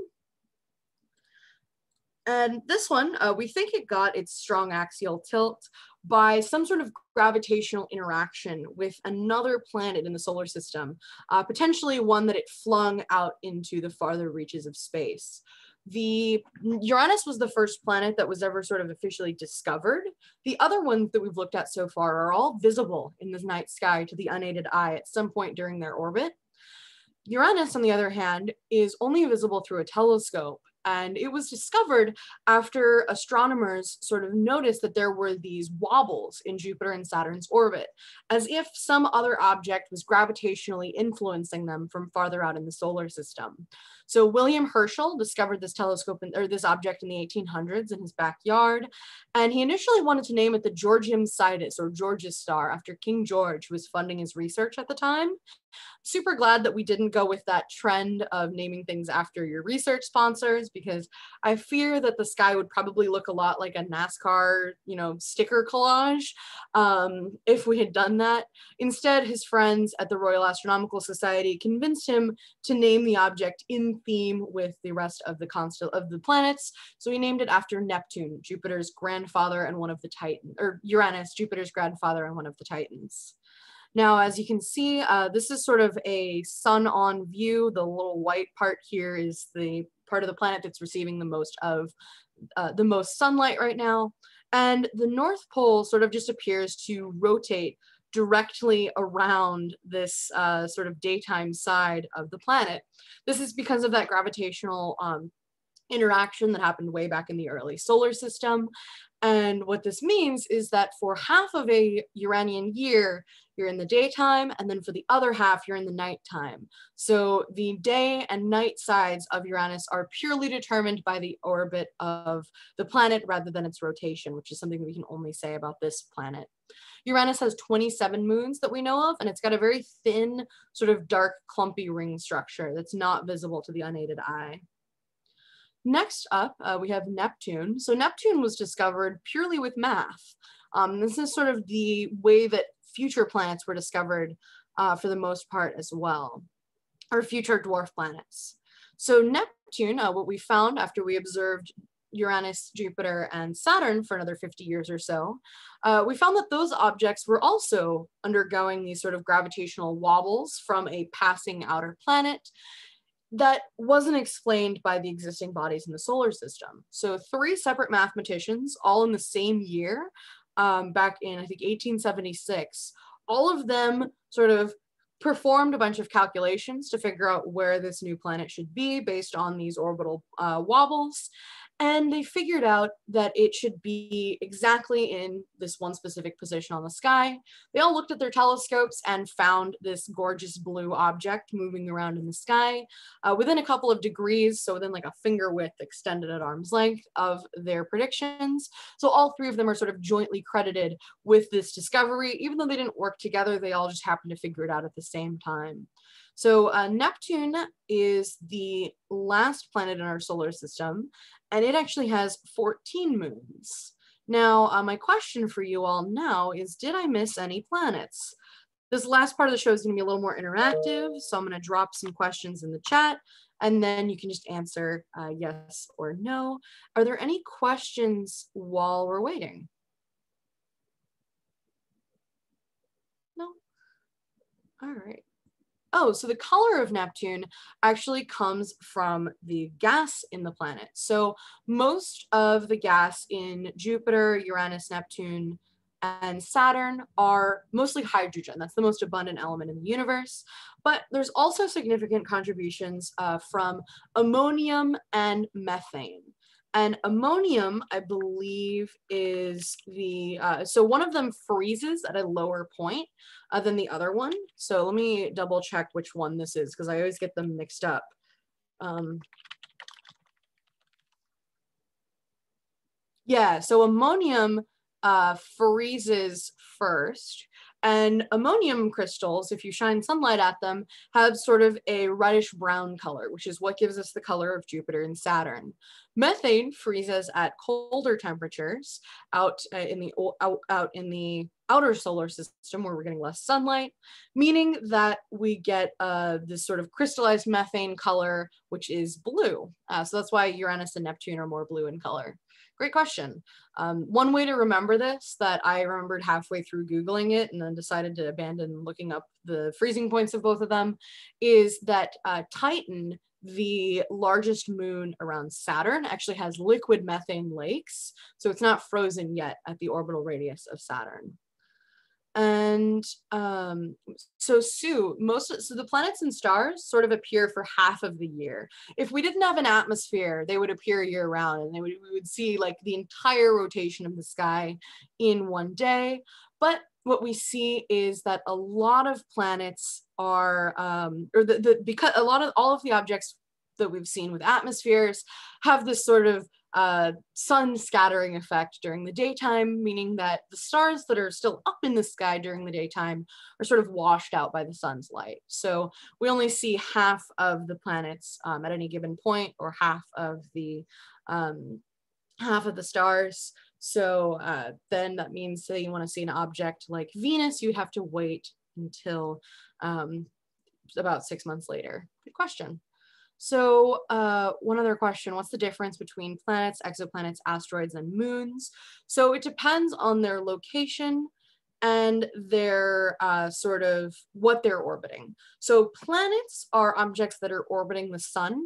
And this one, uh, we think it got its strong axial tilt by some sort of gravitational interaction with another planet in the solar system, uh, potentially one that it flung out into the farther reaches of space. The Uranus was the first planet that was ever sort of officially discovered. The other ones that we've looked at so far are all visible in the night sky to the unaided eye at some point during their orbit. Uranus, on the other hand, is only visible through a telescope and it was discovered after astronomers sort of noticed that there were these wobbles in Jupiter and Saturn's orbit, as if some other object was gravitationally influencing them from farther out in the solar system. So William Herschel discovered this telescope in, or this object in the 1800s in his backyard, and he initially wanted to name it the Georgium Sidus or George's star after King George, who was funding his research at the time. Super glad that we didn't go with that trend of naming things after your research sponsors because I fear that the sky would probably look a lot like a NASCAR, you know, sticker collage um, if we had done that. Instead, his friends at the Royal Astronomical Society convinced him to name the object in theme with the rest of the constel of the planets. So he named it after Neptune, Jupiter's grandfather and one of the Titans, or Uranus, Jupiter's grandfather and one of the Titans. Now, as you can see, uh, this is sort of a sun on view. The little white part here is the part of the planet that's receiving the most of uh, the most sunlight right now. And the North Pole sort of just appears to rotate directly around this uh, sort of daytime side of the planet. This is because of that gravitational um, interaction that happened way back in the early solar system. And what this means is that for half of a Uranian year, you're in the daytime, and then for the other half, you're in the nighttime. So the day and night sides of Uranus are purely determined by the orbit of the planet rather than its rotation, which is something we can only say about this planet. Uranus has 27 moons that we know of, and it's got a very thin, sort of dark, clumpy ring structure that's not visible to the unaided eye. Next up, uh, we have Neptune. So Neptune was discovered purely with math. Um, this is sort of the way that future planets were discovered uh, for the most part as well, or future dwarf planets. So Neptune, uh, what we found after we observed Uranus, Jupiter, and Saturn for another 50 years or so, uh, we found that those objects were also undergoing these sort of gravitational wobbles from a passing outer planet that wasn't explained by the existing bodies in the solar system. So three separate mathematicians, all in the same year, um, back in, I think, 1876, all of them sort of performed a bunch of calculations to figure out where this new planet should be based on these orbital uh, wobbles and they figured out that it should be exactly in this one specific position on the sky. They all looked at their telescopes and found this gorgeous blue object moving around in the sky uh, within a couple of degrees, so within like a finger width extended at arm's length of their predictions. So all three of them are sort of jointly credited with this discovery. Even though they didn't work together, they all just happened to figure it out at the same time. So uh, Neptune is the last planet in our solar system, and it actually has 14 moons. Now, uh, my question for you all now is, did I miss any planets? This last part of the show is gonna be a little more interactive, so I'm gonna drop some questions in the chat, and then you can just answer uh, yes or no. Are there any questions while we're waiting? No? All right. Oh, so the color of Neptune actually comes from the gas in the planet. So most of the gas in Jupiter, Uranus, Neptune, and Saturn are mostly hydrogen. That's the most abundant element in the universe. But there's also significant contributions uh, from ammonium and methane. And ammonium, I believe, is the, uh, so one of them freezes at a lower point uh, than the other one. So let me double check which one this is because I always get them mixed up. Um, yeah, so ammonium uh, freezes first and ammonium crystals, if you shine sunlight at them, have sort of a reddish brown color, which is what gives us the color of Jupiter and Saturn. Methane freezes at colder temperatures out uh, in the out, out in the outer solar system where we're getting less sunlight, meaning that we get uh, this sort of crystallized methane color, which is blue. Uh, so that's why Uranus and Neptune are more blue in color. Great question. Um, one way to remember this that I remembered halfway through Googling it and then decided to abandon looking up the freezing points of both of them is that uh, Titan, the largest moon around Saturn, actually has liquid methane lakes. So it's not frozen yet at the orbital radius of Saturn. And um, so Sue, most so the planets and stars sort of appear for half of the year. If we didn't have an atmosphere, they would appear year round, and they would, we would see like the entire rotation of the sky in one day. But what we see is that a lot of planets are, um, or the, the because a lot of all of the objects that we've seen with atmospheres have this sort of uh, sun scattering effect during the daytime, meaning that the stars that are still up in the sky during the daytime are sort of washed out by the sun's light. So we only see half of the planets um, at any given point or half of the um, half of the stars. So uh, then that means that you want to see an object like Venus, you'd have to wait until um, about six months later. Good question. So uh, one other question, what's the difference between planets, exoplanets, asteroids, and moons? So it depends on their location and their uh, sort of what they're orbiting. So planets are objects that are orbiting the sun,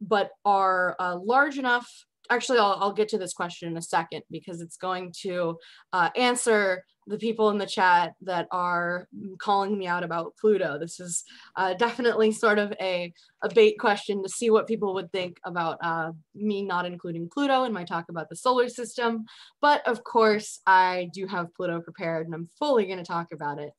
but are uh, large enough actually I'll, I'll get to this question in a second because it's going to uh, answer the people in the chat that are calling me out about Pluto. This is uh, definitely sort of a, a bait question to see what people would think about uh, me not including Pluto in my talk about the solar system. But of course, I do have Pluto prepared and I'm fully going to talk about it.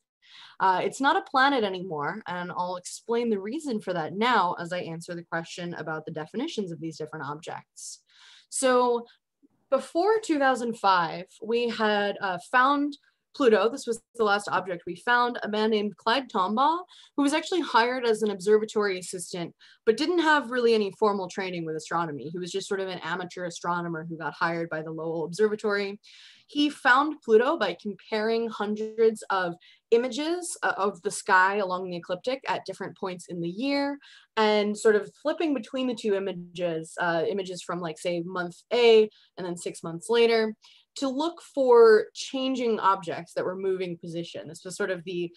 Uh, it's not a planet anymore, and I'll explain the reason for that now as I answer the question about the definitions of these different objects. So before 2005, we had uh, found Pluto. This was the last object we found. A man named Clyde Tombaugh, who was actually hired as an observatory assistant, but didn't have really any formal training with astronomy. He was just sort of an amateur astronomer who got hired by the Lowell Observatory. He found Pluto by comparing hundreds of images uh, of the sky along the ecliptic at different points in the year and sort of flipping between the two images, uh, images from like say month A and then six months later to look for changing objects that were moving position. This was sort of the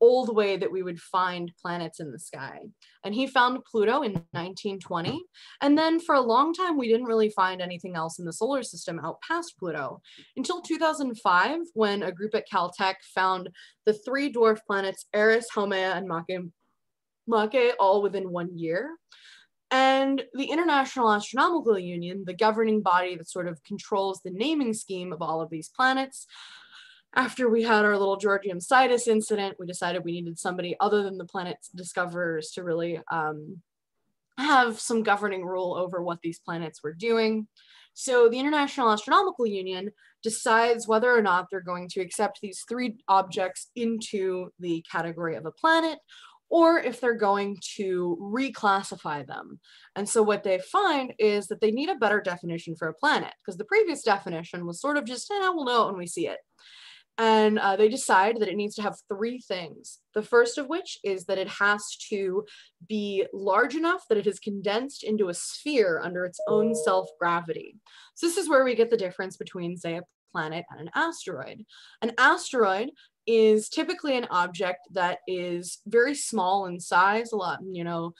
old way that we would find planets in the sky. And he found Pluto in 1920. And then for a long time, we didn't really find anything else in the solar system out past Pluto until 2005, when a group at Caltech found the three dwarf planets Eris, Haumea, and Make, Make all within one year. And the International Astronomical Union, the governing body that sort of controls the naming scheme of all of these planets, after we had our little Georgium Sidus incident, we decided we needed somebody other than the planet discoverers to really um, have some governing rule over what these planets were doing. So the International Astronomical Union decides whether or not they're going to accept these three objects into the category of a planet or if they're going to reclassify them. And so what they find is that they need a better definition for a planet because the previous definition was sort of just, eh, we'll know it when we see it. And uh, they decide that it needs to have three things. The first of which is that it has to be large enough that it is condensed into a sphere under its own self gravity. So, this is where we get the difference between, say, a planet and an asteroid. An asteroid is typically an object that is very small in size, a lot, you know,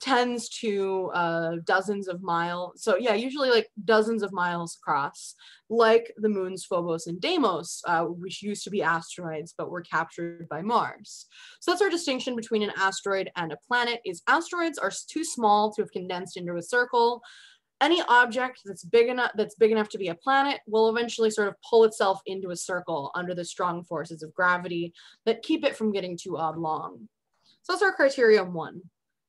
tens to uh, dozens of miles. So yeah, usually like dozens of miles across, like the moons Phobos and Deimos, uh, which used to be asteroids but were captured by Mars. So that's our distinction between an asteroid and a planet is asteroids are too small to have condensed into a circle. Any object that's big enough that's big enough to be a planet will eventually sort of pull itself into a circle under the strong forces of gravity that keep it from getting too oblong. So that's our criterion one.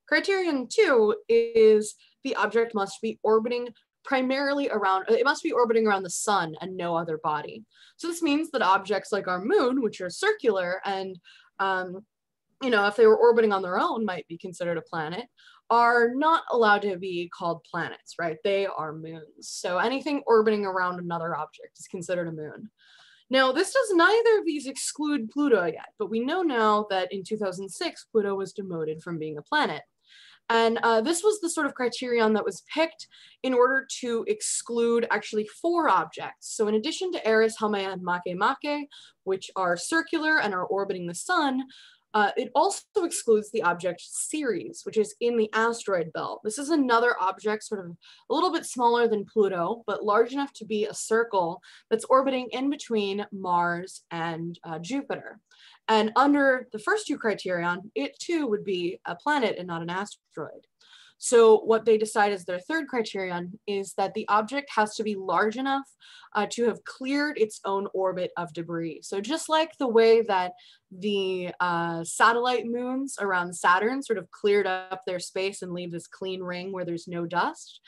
Criterion two is the object must be orbiting primarily around, it must be orbiting around the sun and no other body. So this means that objects like our moon, which are circular and, um, you know, if they were orbiting on their own might be considered a planet, are not allowed to be called planets, right? They are moons. So anything orbiting around another object is considered a moon. Now, this does neither of these exclude Pluto yet, but we know now that in 2006, Pluto was demoted from being a planet. And uh, this was the sort of criterion that was picked in order to exclude actually four objects. So in addition to Eris, Haumea, and Makemake, which are circular and are orbiting the sun, uh, it also excludes the object Ceres, which is in the asteroid belt. This is another object sort of a little bit smaller than Pluto, but large enough to be a circle that's orbiting in between Mars and uh, Jupiter. And under the first two criterion, it too would be a planet and not an asteroid. So what they decide as their third criterion is that the object has to be large enough uh, to have cleared its own orbit of debris. So just like the way that the uh, satellite moons around Saturn sort of cleared up their space and leave this clean ring where there's no dust,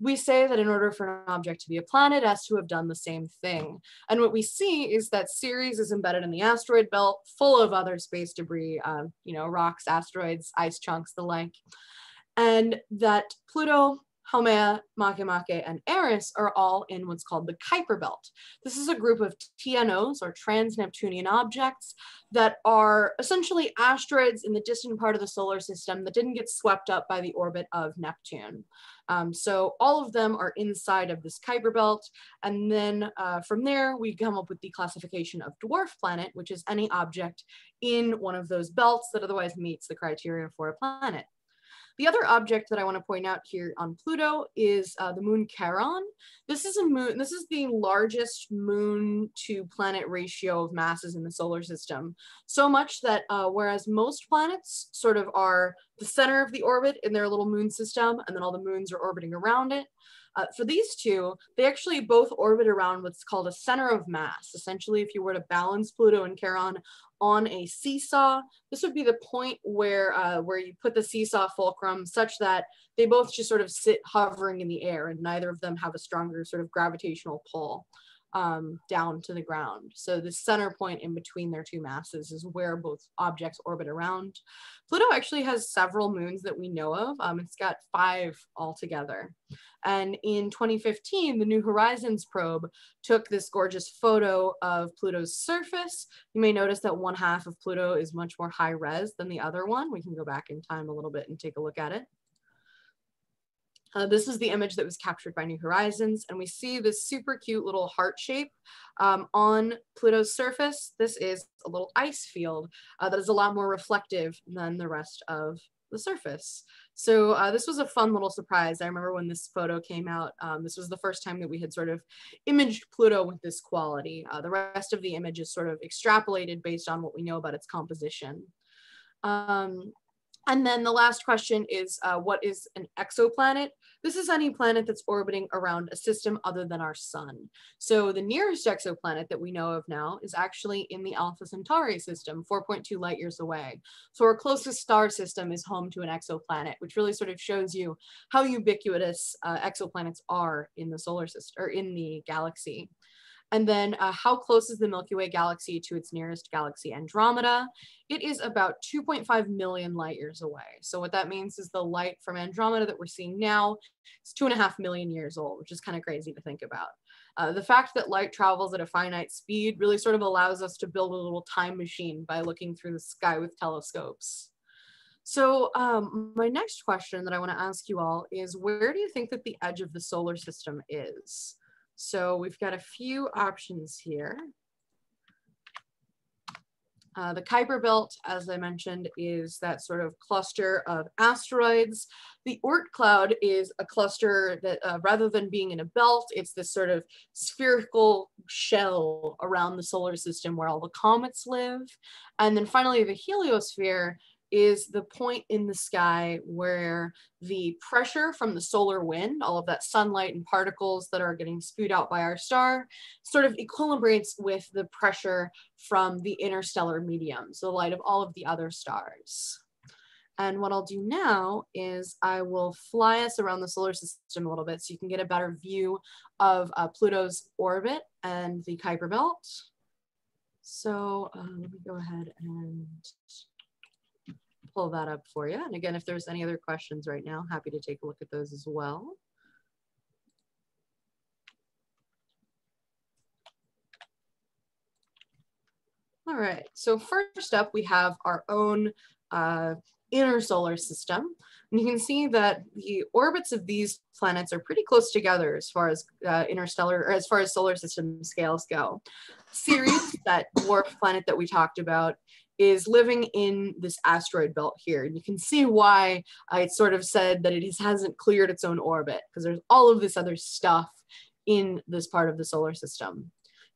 we say that in order for an object to be a planet, it has to have done the same thing. And what we see is that Ceres is embedded in the asteroid belt, full of other space debris, uh, you know, rocks, asteroids, ice chunks, the like and that Pluto, Haumea, Makemake, and Eris are all in what's called the Kuiper Belt. This is a group of TNOs, or trans-Neptunian objects, that are essentially asteroids in the distant part of the solar system that didn't get swept up by the orbit of Neptune. Um, so all of them are inside of this Kuiper Belt. And then uh, from there, we come up with the classification of dwarf planet, which is any object in one of those belts that otherwise meets the criteria for a planet. The other object that I want to point out here on Pluto is uh, the moon Charon. This is a moon, this is the largest moon to planet ratio of masses in the solar system. So much that uh, whereas most planets sort of are the center of the orbit in their little moon system, and then all the moons are orbiting around it, uh, for these two, they actually both orbit around what's called a center of mass. Essentially, if you were to balance Pluto and Charon on a seesaw, this would be the point where, uh, where you put the seesaw fulcrum such that they both just sort of sit hovering in the air and neither of them have a stronger sort of gravitational pull. Um, down to the ground. So the center point in between their two masses is where both objects orbit around. Pluto actually has several moons that we know of. Um, it's got five altogether. And in 2015, the New Horizons probe took this gorgeous photo of Pluto's surface. You may notice that one half of Pluto is much more high res than the other one. We can go back in time a little bit and take a look at it. Uh, this is the image that was captured by New Horizons, and we see this super cute little heart shape um, on Pluto's surface. This is a little ice field uh, that is a lot more reflective than the rest of the surface. So uh, this was a fun little surprise. I remember when this photo came out, um, this was the first time that we had sort of imaged Pluto with this quality. Uh, the rest of the image is sort of extrapolated based on what we know about its composition. Um, and then the last question is, uh, what is an exoplanet? This is any planet that's orbiting around a system other than our sun. So the nearest exoplanet that we know of now is actually in the Alpha Centauri system, 4.2 light years away. So our closest star system is home to an exoplanet, which really sort of shows you how ubiquitous uh, exoplanets are in the solar system or in the galaxy. And then uh, how close is the Milky Way galaxy to its nearest galaxy, Andromeda? It is about 2.5 million light years away. So what that means is the light from Andromeda that we're seeing now is two and a half million years old, which is kind of crazy to think about. Uh, the fact that light travels at a finite speed really sort of allows us to build a little time machine by looking through the sky with telescopes. So um, my next question that I want to ask you all is where do you think that the edge of the solar system is? So we've got a few options here. Uh, the Kuiper Belt, as I mentioned, is that sort of cluster of asteroids. The Oort cloud is a cluster that uh, rather than being in a belt, it's this sort of spherical shell around the solar system where all the comets live. And then finally, the heliosphere is the point in the sky where the pressure from the solar wind, all of that sunlight and particles that are getting spewed out by our star, sort of equilibrates with the pressure from the interstellar medium, so the light of all of the other stars. And what I'll do now is I will fly us around the solar system a little bit so you can get a better view of uh, Pluto's orbit and the Kuiper Belt. So um, let me go ahead and pull that up for you. And again, if there's any other questions right now, happy to take a look at those as well. All right, so first up, we have our own uh, inner solar system. And you can see that the orbits of these planets are pretty close together as far as uh, interstellar, or as far as solar system scales go. Ceres, that dwarf planet that we talked about, is living in this asteroid belt here. And you can see why I sort of said that it hasn't cleared its own orbit because there's all of this other stuff in this part of the solar system.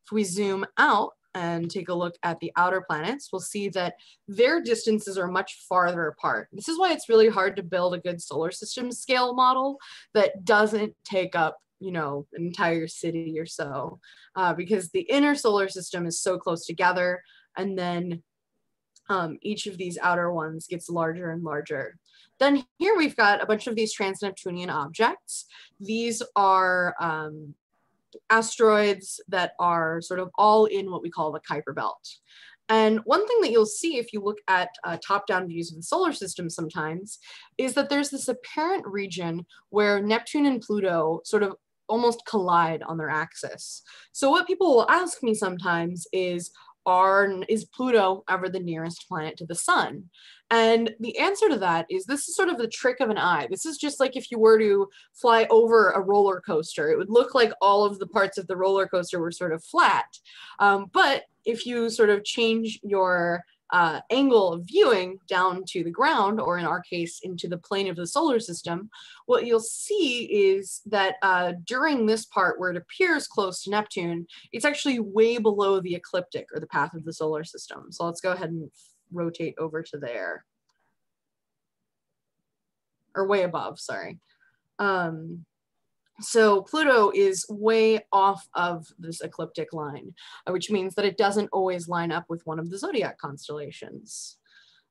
If we zoom out and take a look at the outer planets, we'll see that their distances are much farther apart. This is why it's really hard to build a good solar system scale model that doesn't take up you know, an entire city or so, uh, because the inner solar system is so close together. And then um, each of these outer ones gets larger and larger. Then here we've got a bunch of these trans-Neptunian objects. These are um, asteroids that are sort of all in what we call the Kuiper Belt. And one thing that you'll see if you look at uh, top-down views of the solar system sometimes is that there's this apparent region where Neptune and Pluto sort of almost collide on their axis. So what people will ask me sometimes is, is Pluto ever the nearest planet to the sun? And the answer to that is this is sort of the trick of an eye. This is just like if you were to fly over a roller coaster, it would look like all of the parts of the roller coaster were sort of flat. Um, but if you sort of change your uh, angle of viewing down to the ground, or in our case, into the plane of the solar system, what you'll see is that uh, during this part where it appears close to Neptune, it's actually way below the ecliptic or the path of the solar system. So let's go ahead and rotate over to there. Or way above, sorry. Um, so Pluto is way off of this ecliptic line, uh, which means that it doesn't always line up with one of the zodiac constellations.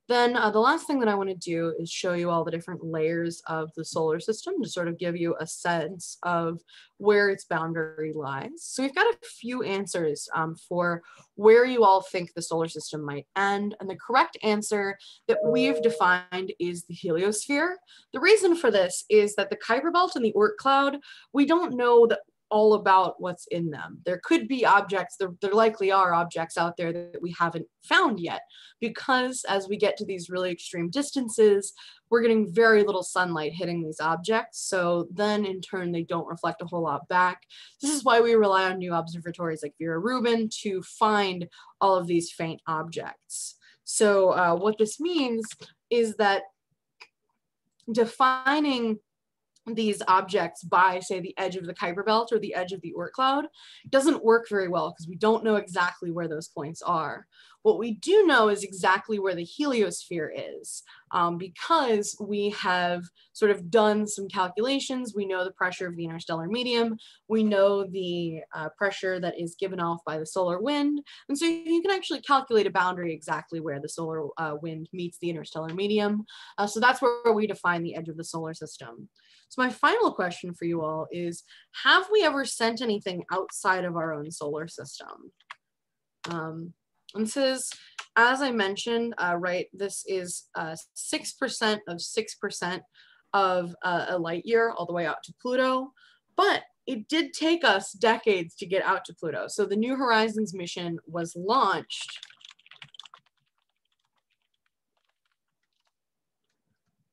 Then uh, the last thing that I want to do is show you all the different layers of the solar system to sort of give you a sense of where its boundary lies. So we've got a few answers um, for where you all think the solar system might end. And the correct answer that we've defined is the heliosphere. The reason for this is that the Kuiper belt and the Oort cloud, we don't know that all about what's in them. There could be objects, there, there likely are objects out there that we haven't found yet, because as we get to these really extreme distances, we're getting very little sunlight hitting these objects. So then in turn, they don't reflect a whole lot back. This is why we rely on new observatories like Vera Rubin to find all of these faint objects. So uh, what this means is that defining these objects by, say, the edge of the Kuiper belt or the edge of the Oort cloud doesn't work very well because we don't know exactly where those points are. What we do know is exactly where the heliosphere is um, because we have sort of done some calculations. We know the pressure of the interstellar medium. We know the uh, pressure that is given off by the solar wind. And so you can actually calculate a boundary exactly where the solar uh, wind meets the interstellar medium. Uh, so that's where we define the edge of the solar system. So my final question for you all is, have we ever sent anything outside of our own solar system? Um, and this is, as I mentioned, uh, right, this is 6% uh, of 6% of uh, a light year all the way out to Pluto. But it did take us decades to get out to Pluto. So the New Horizons mission was launched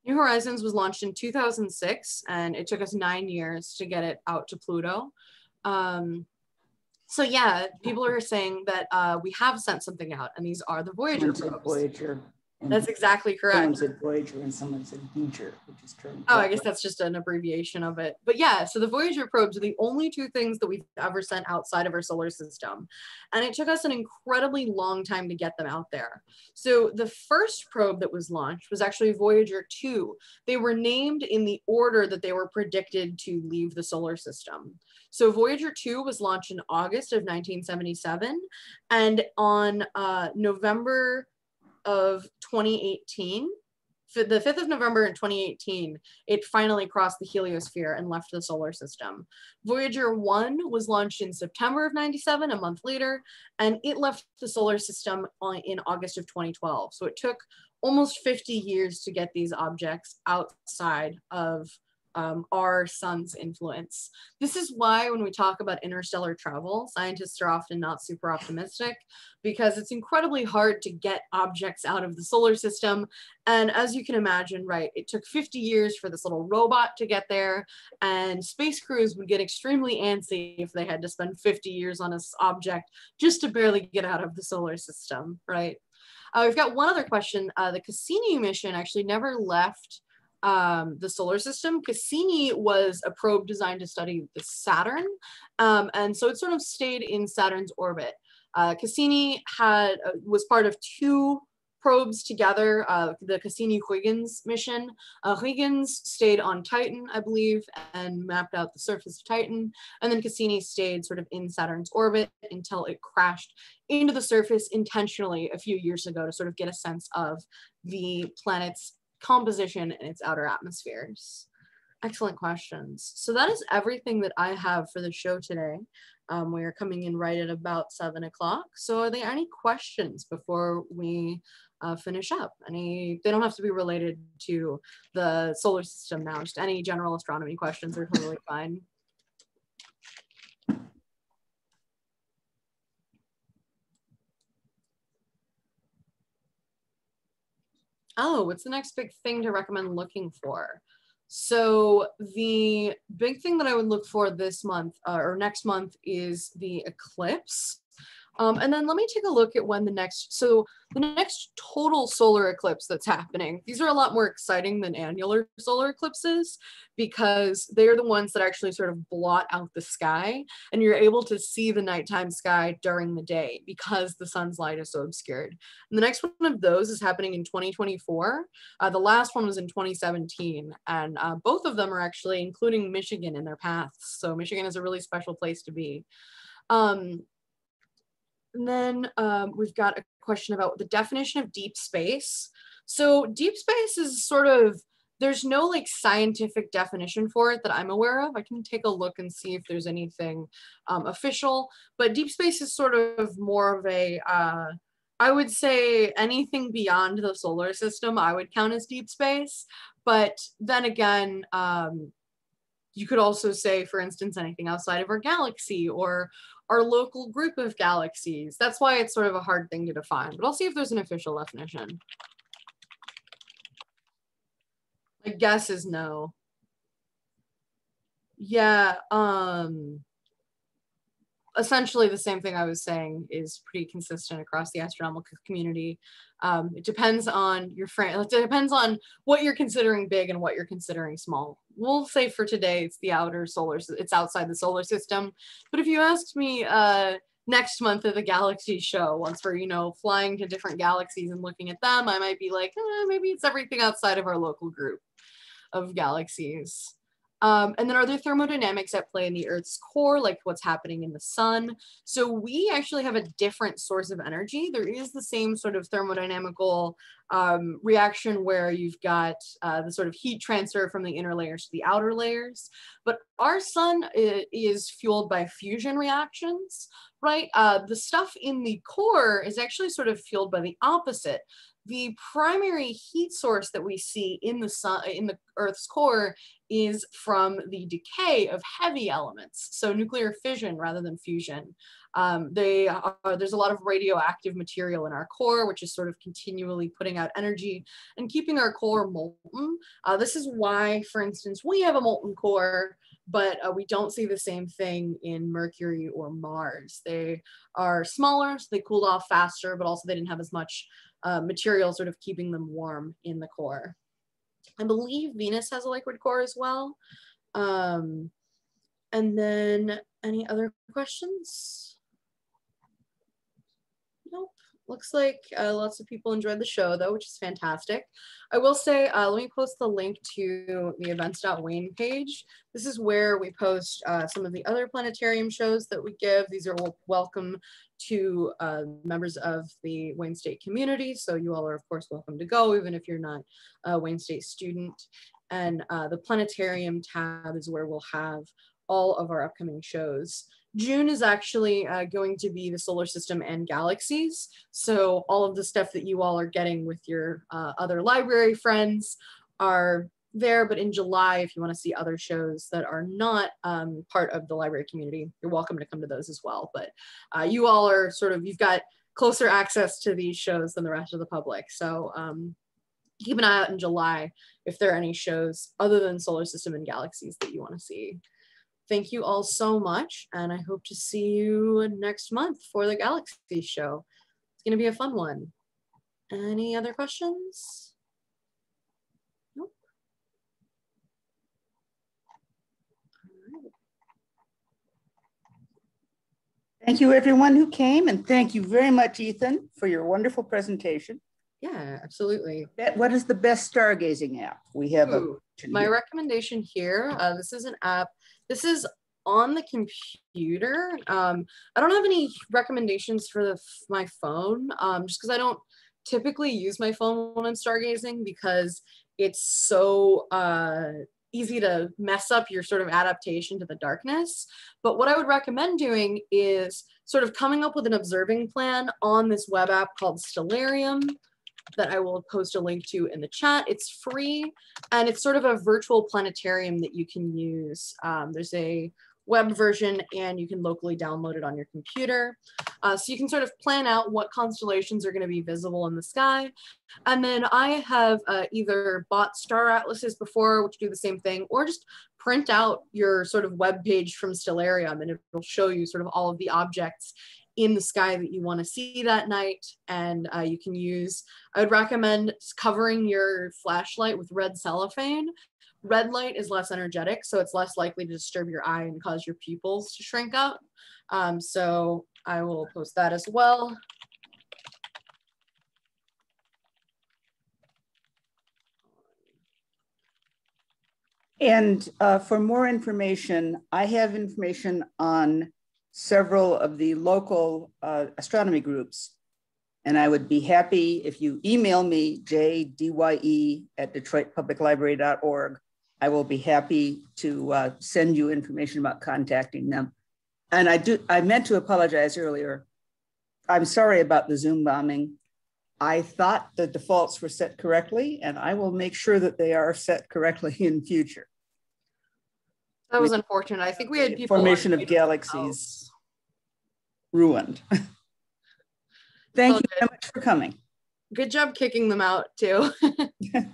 New Horizons was launched in 2006 and it took us nine years to get it out to Pluto. Um, so yeah, people are saying that uh, we have sent something out and these are the Voyager probes. Voyager. That's exactly correct. Someone said Voyager and someone said Voyager, which is true. Oh, I guess that's just an abbreviation of it. But yeah, so the Voyager probes are the only two things that we've ever sent outside of our solar system. And it took us an incredibly long time to get them out there. So the first probe that was launched was actually Voyager 2. They were named in the order that they were predicted to leave the solar system. So Voyager 2 was launched in August of 1977. And on uh, November of 2018, the 5th of November in 2018, it finally crossed the heliosphere and left the solar system. Voyager 1 was launched in September of 97, a month later, and it left the solar system in August of 2012. So it took almost 50 years to get these objects outside of um, our sun's influence. This is why when we talk about interstellar travel, scientists are often not super optimistic because it's incredibly hard to get objects out of the solar system. And as you can imagine, right, it took 50 years for this little robot to get there and space crews would get extremely antsy if they had to spend 50 years on this object just to barely get out of the solar system, right? Uh, we've got one other question. Uh, the Cassini mission actually never left um, the solar system. Cassini was a probe designed to study the Saturn, um, and so it sort of stayed in Saturn's orbit. Uh, Cassini had uh, was part of two probes together, uh, the Cassini-Huygens mission. Uh, Huygens stayed on Titan, I believe, and mapped out the surface of Titan. And then Cassini stayed sort of in Saturn's orbit until it crashed into the surface intentionally a few years ago to sort of get a sense of the planet's composition in its outer atmospheres? Excellent questions. So that is everything that I have for the show today. Um, we are coming in right at about seven o'clock. So are there any questions before we uh, finish up? Any, they don't have to be related to the solar system now, just any general astronomy questions are totally fine. Oh, what's the next big thing to recommend looking for? So the big thing that I would look for this month uh, or next month is the eclipse. Um, and then let me take a look at when the next, so the next total solar eclipse that's happening, these are a lot more exciting than annular solar eclipses because they're the ones that actually sort of blot out the sky and you're able to see the nighttime sky during the day because the sun's light is so obscured. And the next one of those is happening in 2024. Uh, the last one was in 2017 and uh, both of them are actually including Michigan in their paths. So Michigan is a really special place to be. Um, and then um, we've got a question about the definition of deep space. So deep space is sort of there's no like scientific definition for it that I'm aware of. I can take a look and see if there's anything um, official, but deep space is sort of more of a, uh, I would say anything beyond the solar system, I would count as deep space. But then again, um, you could also say, for instance, anything outside of our galaxy or our local group of galaxies. That's why it's sort of a hard thing to define, but I'll see if there's an official definition. My guess is no. Yeah, um, essentially the same thing I was saying is pretty consistent across the astronomical community. Um, it depends on your frame. It depends on what you're considering big and what you're considering small. We'll say for today it's the outer solar. It's outside the solar system. But if you asked me uh, next month at the galaxy show, once we're you know flying to different galaxies and looking at them, I might be like, eh, maybe it's everything outside of our local group of galaxies. Um, and then are there thermodynamics at play in the Earth's core, like what's happening in the sun? So we actually have a different source of energy. There is the same sort of thermodynamical um, reaction where you've got uh, the sort of heat transfer from the inner layers to the outer layers. But our sun is fueled by fusion reactions, right? Uh, the stuff in the core is actually sort of fueled by the opposite the primary heat source that we see in the sun in the earth's core is from the decay of heavy elements so nuclear fission rather than fusion um, they are, there's a lot of radioactive material in our core which is sort of continually putting out energy and keeping our core molten uh, this is why for instance we have a molten core but uh, we don't see the same thing in Mercury or Mars. They are smaller, so they cooled off faster, but also they didn't have as much uh, material sort of keeping them warm in the core. I believe Venus has a liquid core as well. Um, and then any other questions? Looks like uh, lots of people enjoyed the show though, which is fantastic. I will say, uh, let me post the link to the events.wayne page. This is where we post uh, some of the other planetarium shows that we give. These are welcome to uh, members of the Wayne State community. So you all are of course welcome to go, even if you're not a Wayne State student. And uh, the planetarium tab is where we'll have all of our upcoming shows. June is actually uh, going to be the solar system and galaxies. So all of the stuff that you all are getting with your uh, other library friends are there, but in July, if you want to see other shows that are not um, part of the library community, you're welcome to come to those as well. But uh, you all are sort of, you've got closer access to these shows than the rest of the public. So um, keep an eye out in July if there are any shows other than solar system and galaxies that you want to see. Thank you all so much. And I hope to see you next month for the galaxy show. It's going to be a fun one. Any other questions? Nope. Thank you everyone who came and thank you very much, Ethan, for your wonderful presentation. Yeah, absolutely. What is the best stargazing app? We have Ooh, a my recommendation here. Uh, this is an app. This is on the computer. Um, I don't have any recommendations for the my phone, um, just because I don't typically use my phone when I'm stargazing because it's so uh, easy to mess up your sort of adaptation to the darkness. But what I would recommend doing is sort of coming up with an observing plan on this web app called Stellarium that I will post a link to in the chat. It's free and it's sort of a virtual planetarium that you can use. Um, there's a web version and you can locally download it on your computer. Uh, so you can sort of plan out what constellations are going to be visible in the sky. And then I have uh, either bought star atlases before, which do the same thing, or just print out your sort of web page from Stellarium and it will show you sort of all of the objects in the sky that you want to see that night. And uh, you can use, I would recommend covering your flashlight with red cellophane Red light is less energetic, so it's less likely to disturb your eye and cause your pupils to shrink up. Um, so I will post that as well. And uh, for more information, I have information on several of the local uh, astronomy groups. And I would be happy if you email me, jdye at detroitpubliclibrary.org. I will be happy to uh, send you information about contacting them. And I do, I meant to apologize earlier. I'm sorry about the Zoom bombing. I thought the defaults were set correctly, and I will make sure that they are set correctly in future. That was unfortunate. I think we had people. Formation of galaxies ruined. Thank you so much for coming. Good job kicking them out too.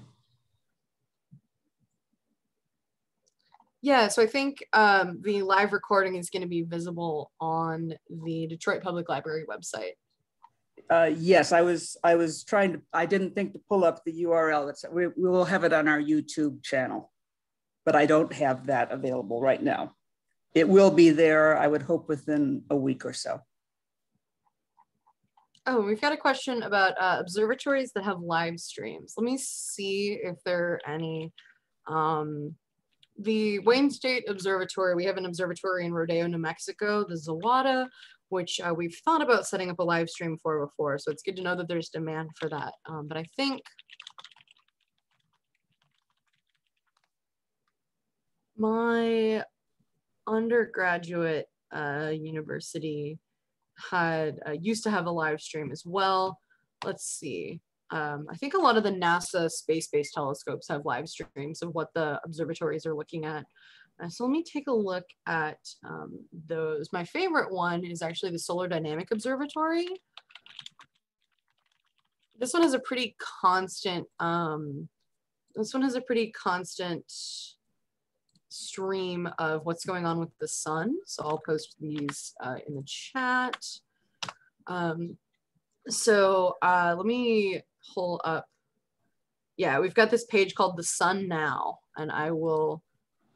yeah, so I think um, the live recording is going to be visible on the Detroit Public Library website. Uh, yes, I was I was trying to. I didn't think to pull up the URL. It's we, we will have it on our YouTube channel, but I don't have that available right now. It will be there. I would hope within a week or so. Oh, we've got a question about uh, observatories that have live streams. Let me see if there are any. Um, the Wayne State Observatory, we have an observatory in Rodeo, New Mexico, the Zawada, which uh, we've thought about setting up a live stream for before. So it's good to know that there's demand for that. Um, but I think my undergraduate uh, university had uh, used to have a live stream as well. Let's see. Um, I think a lot of the NASA space-based telescopes have live streams of what the observatories are looking at. Uh, so let me take a look at um, those. My favorite one is actually the Solar Dynamic Observatory. This one has a pretty constant, um, this one has a pretty constant stream of what's going on with the sun. So I'll post these uh, in the chat. Um, so uh, let me pull up. Yeah, we've got this page called The Sun Now, and I will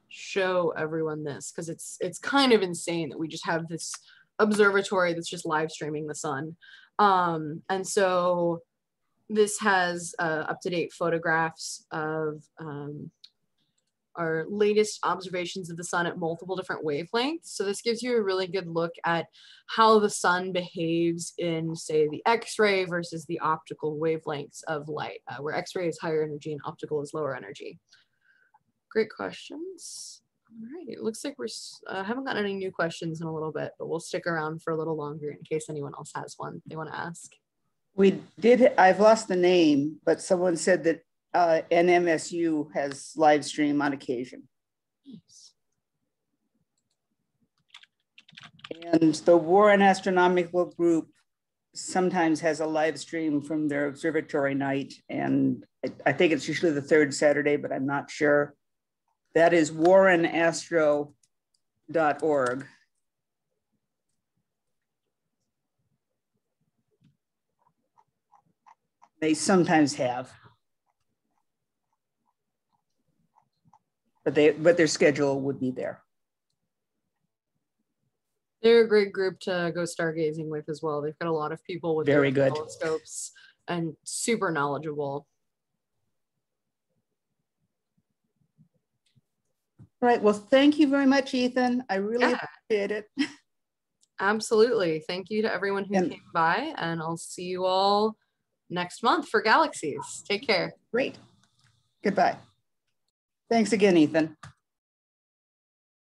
show everyone this because it's it's kind of insane that we just have this observatory that's just live streaming the sun. Um, and so this has uh, up-to-date photographs of um, our latest observations of the sun at multiple different wavelengths. So this gives you a really good look at how the sun behaves in say the X-ray versus the optical wavelengths of light, uh, where X-ray is higher energy and optical is lower energy. Great questions. All right, it looks like we're, uh, haven't gotten any new questions in a little bit, but we'll stick around for a little longer in case anyone else has one they wanna ask. We did, I've lost the name, but someone said that uh, NMSU has live stream on occasion. And the Warren Astronomical Group sometimes has a live stream from their observatory night. And I, I think it's usually the third Saturday, but I'm not sure. That is warrenastro.org. They sometimes have. But they but their schedule would be there. They're a great group to go stargazing with as well. They've got a lot of people with Very good. telescopes and super knowledgeable. All right. Well, thank you very much, Ethan. I really Yeah. appreciate it. Absolutely. Thank you to everyone who And- came by, and I'll see you all next month for Galaxies. Take care. Great. Goodbye. Thanks again, Ethan.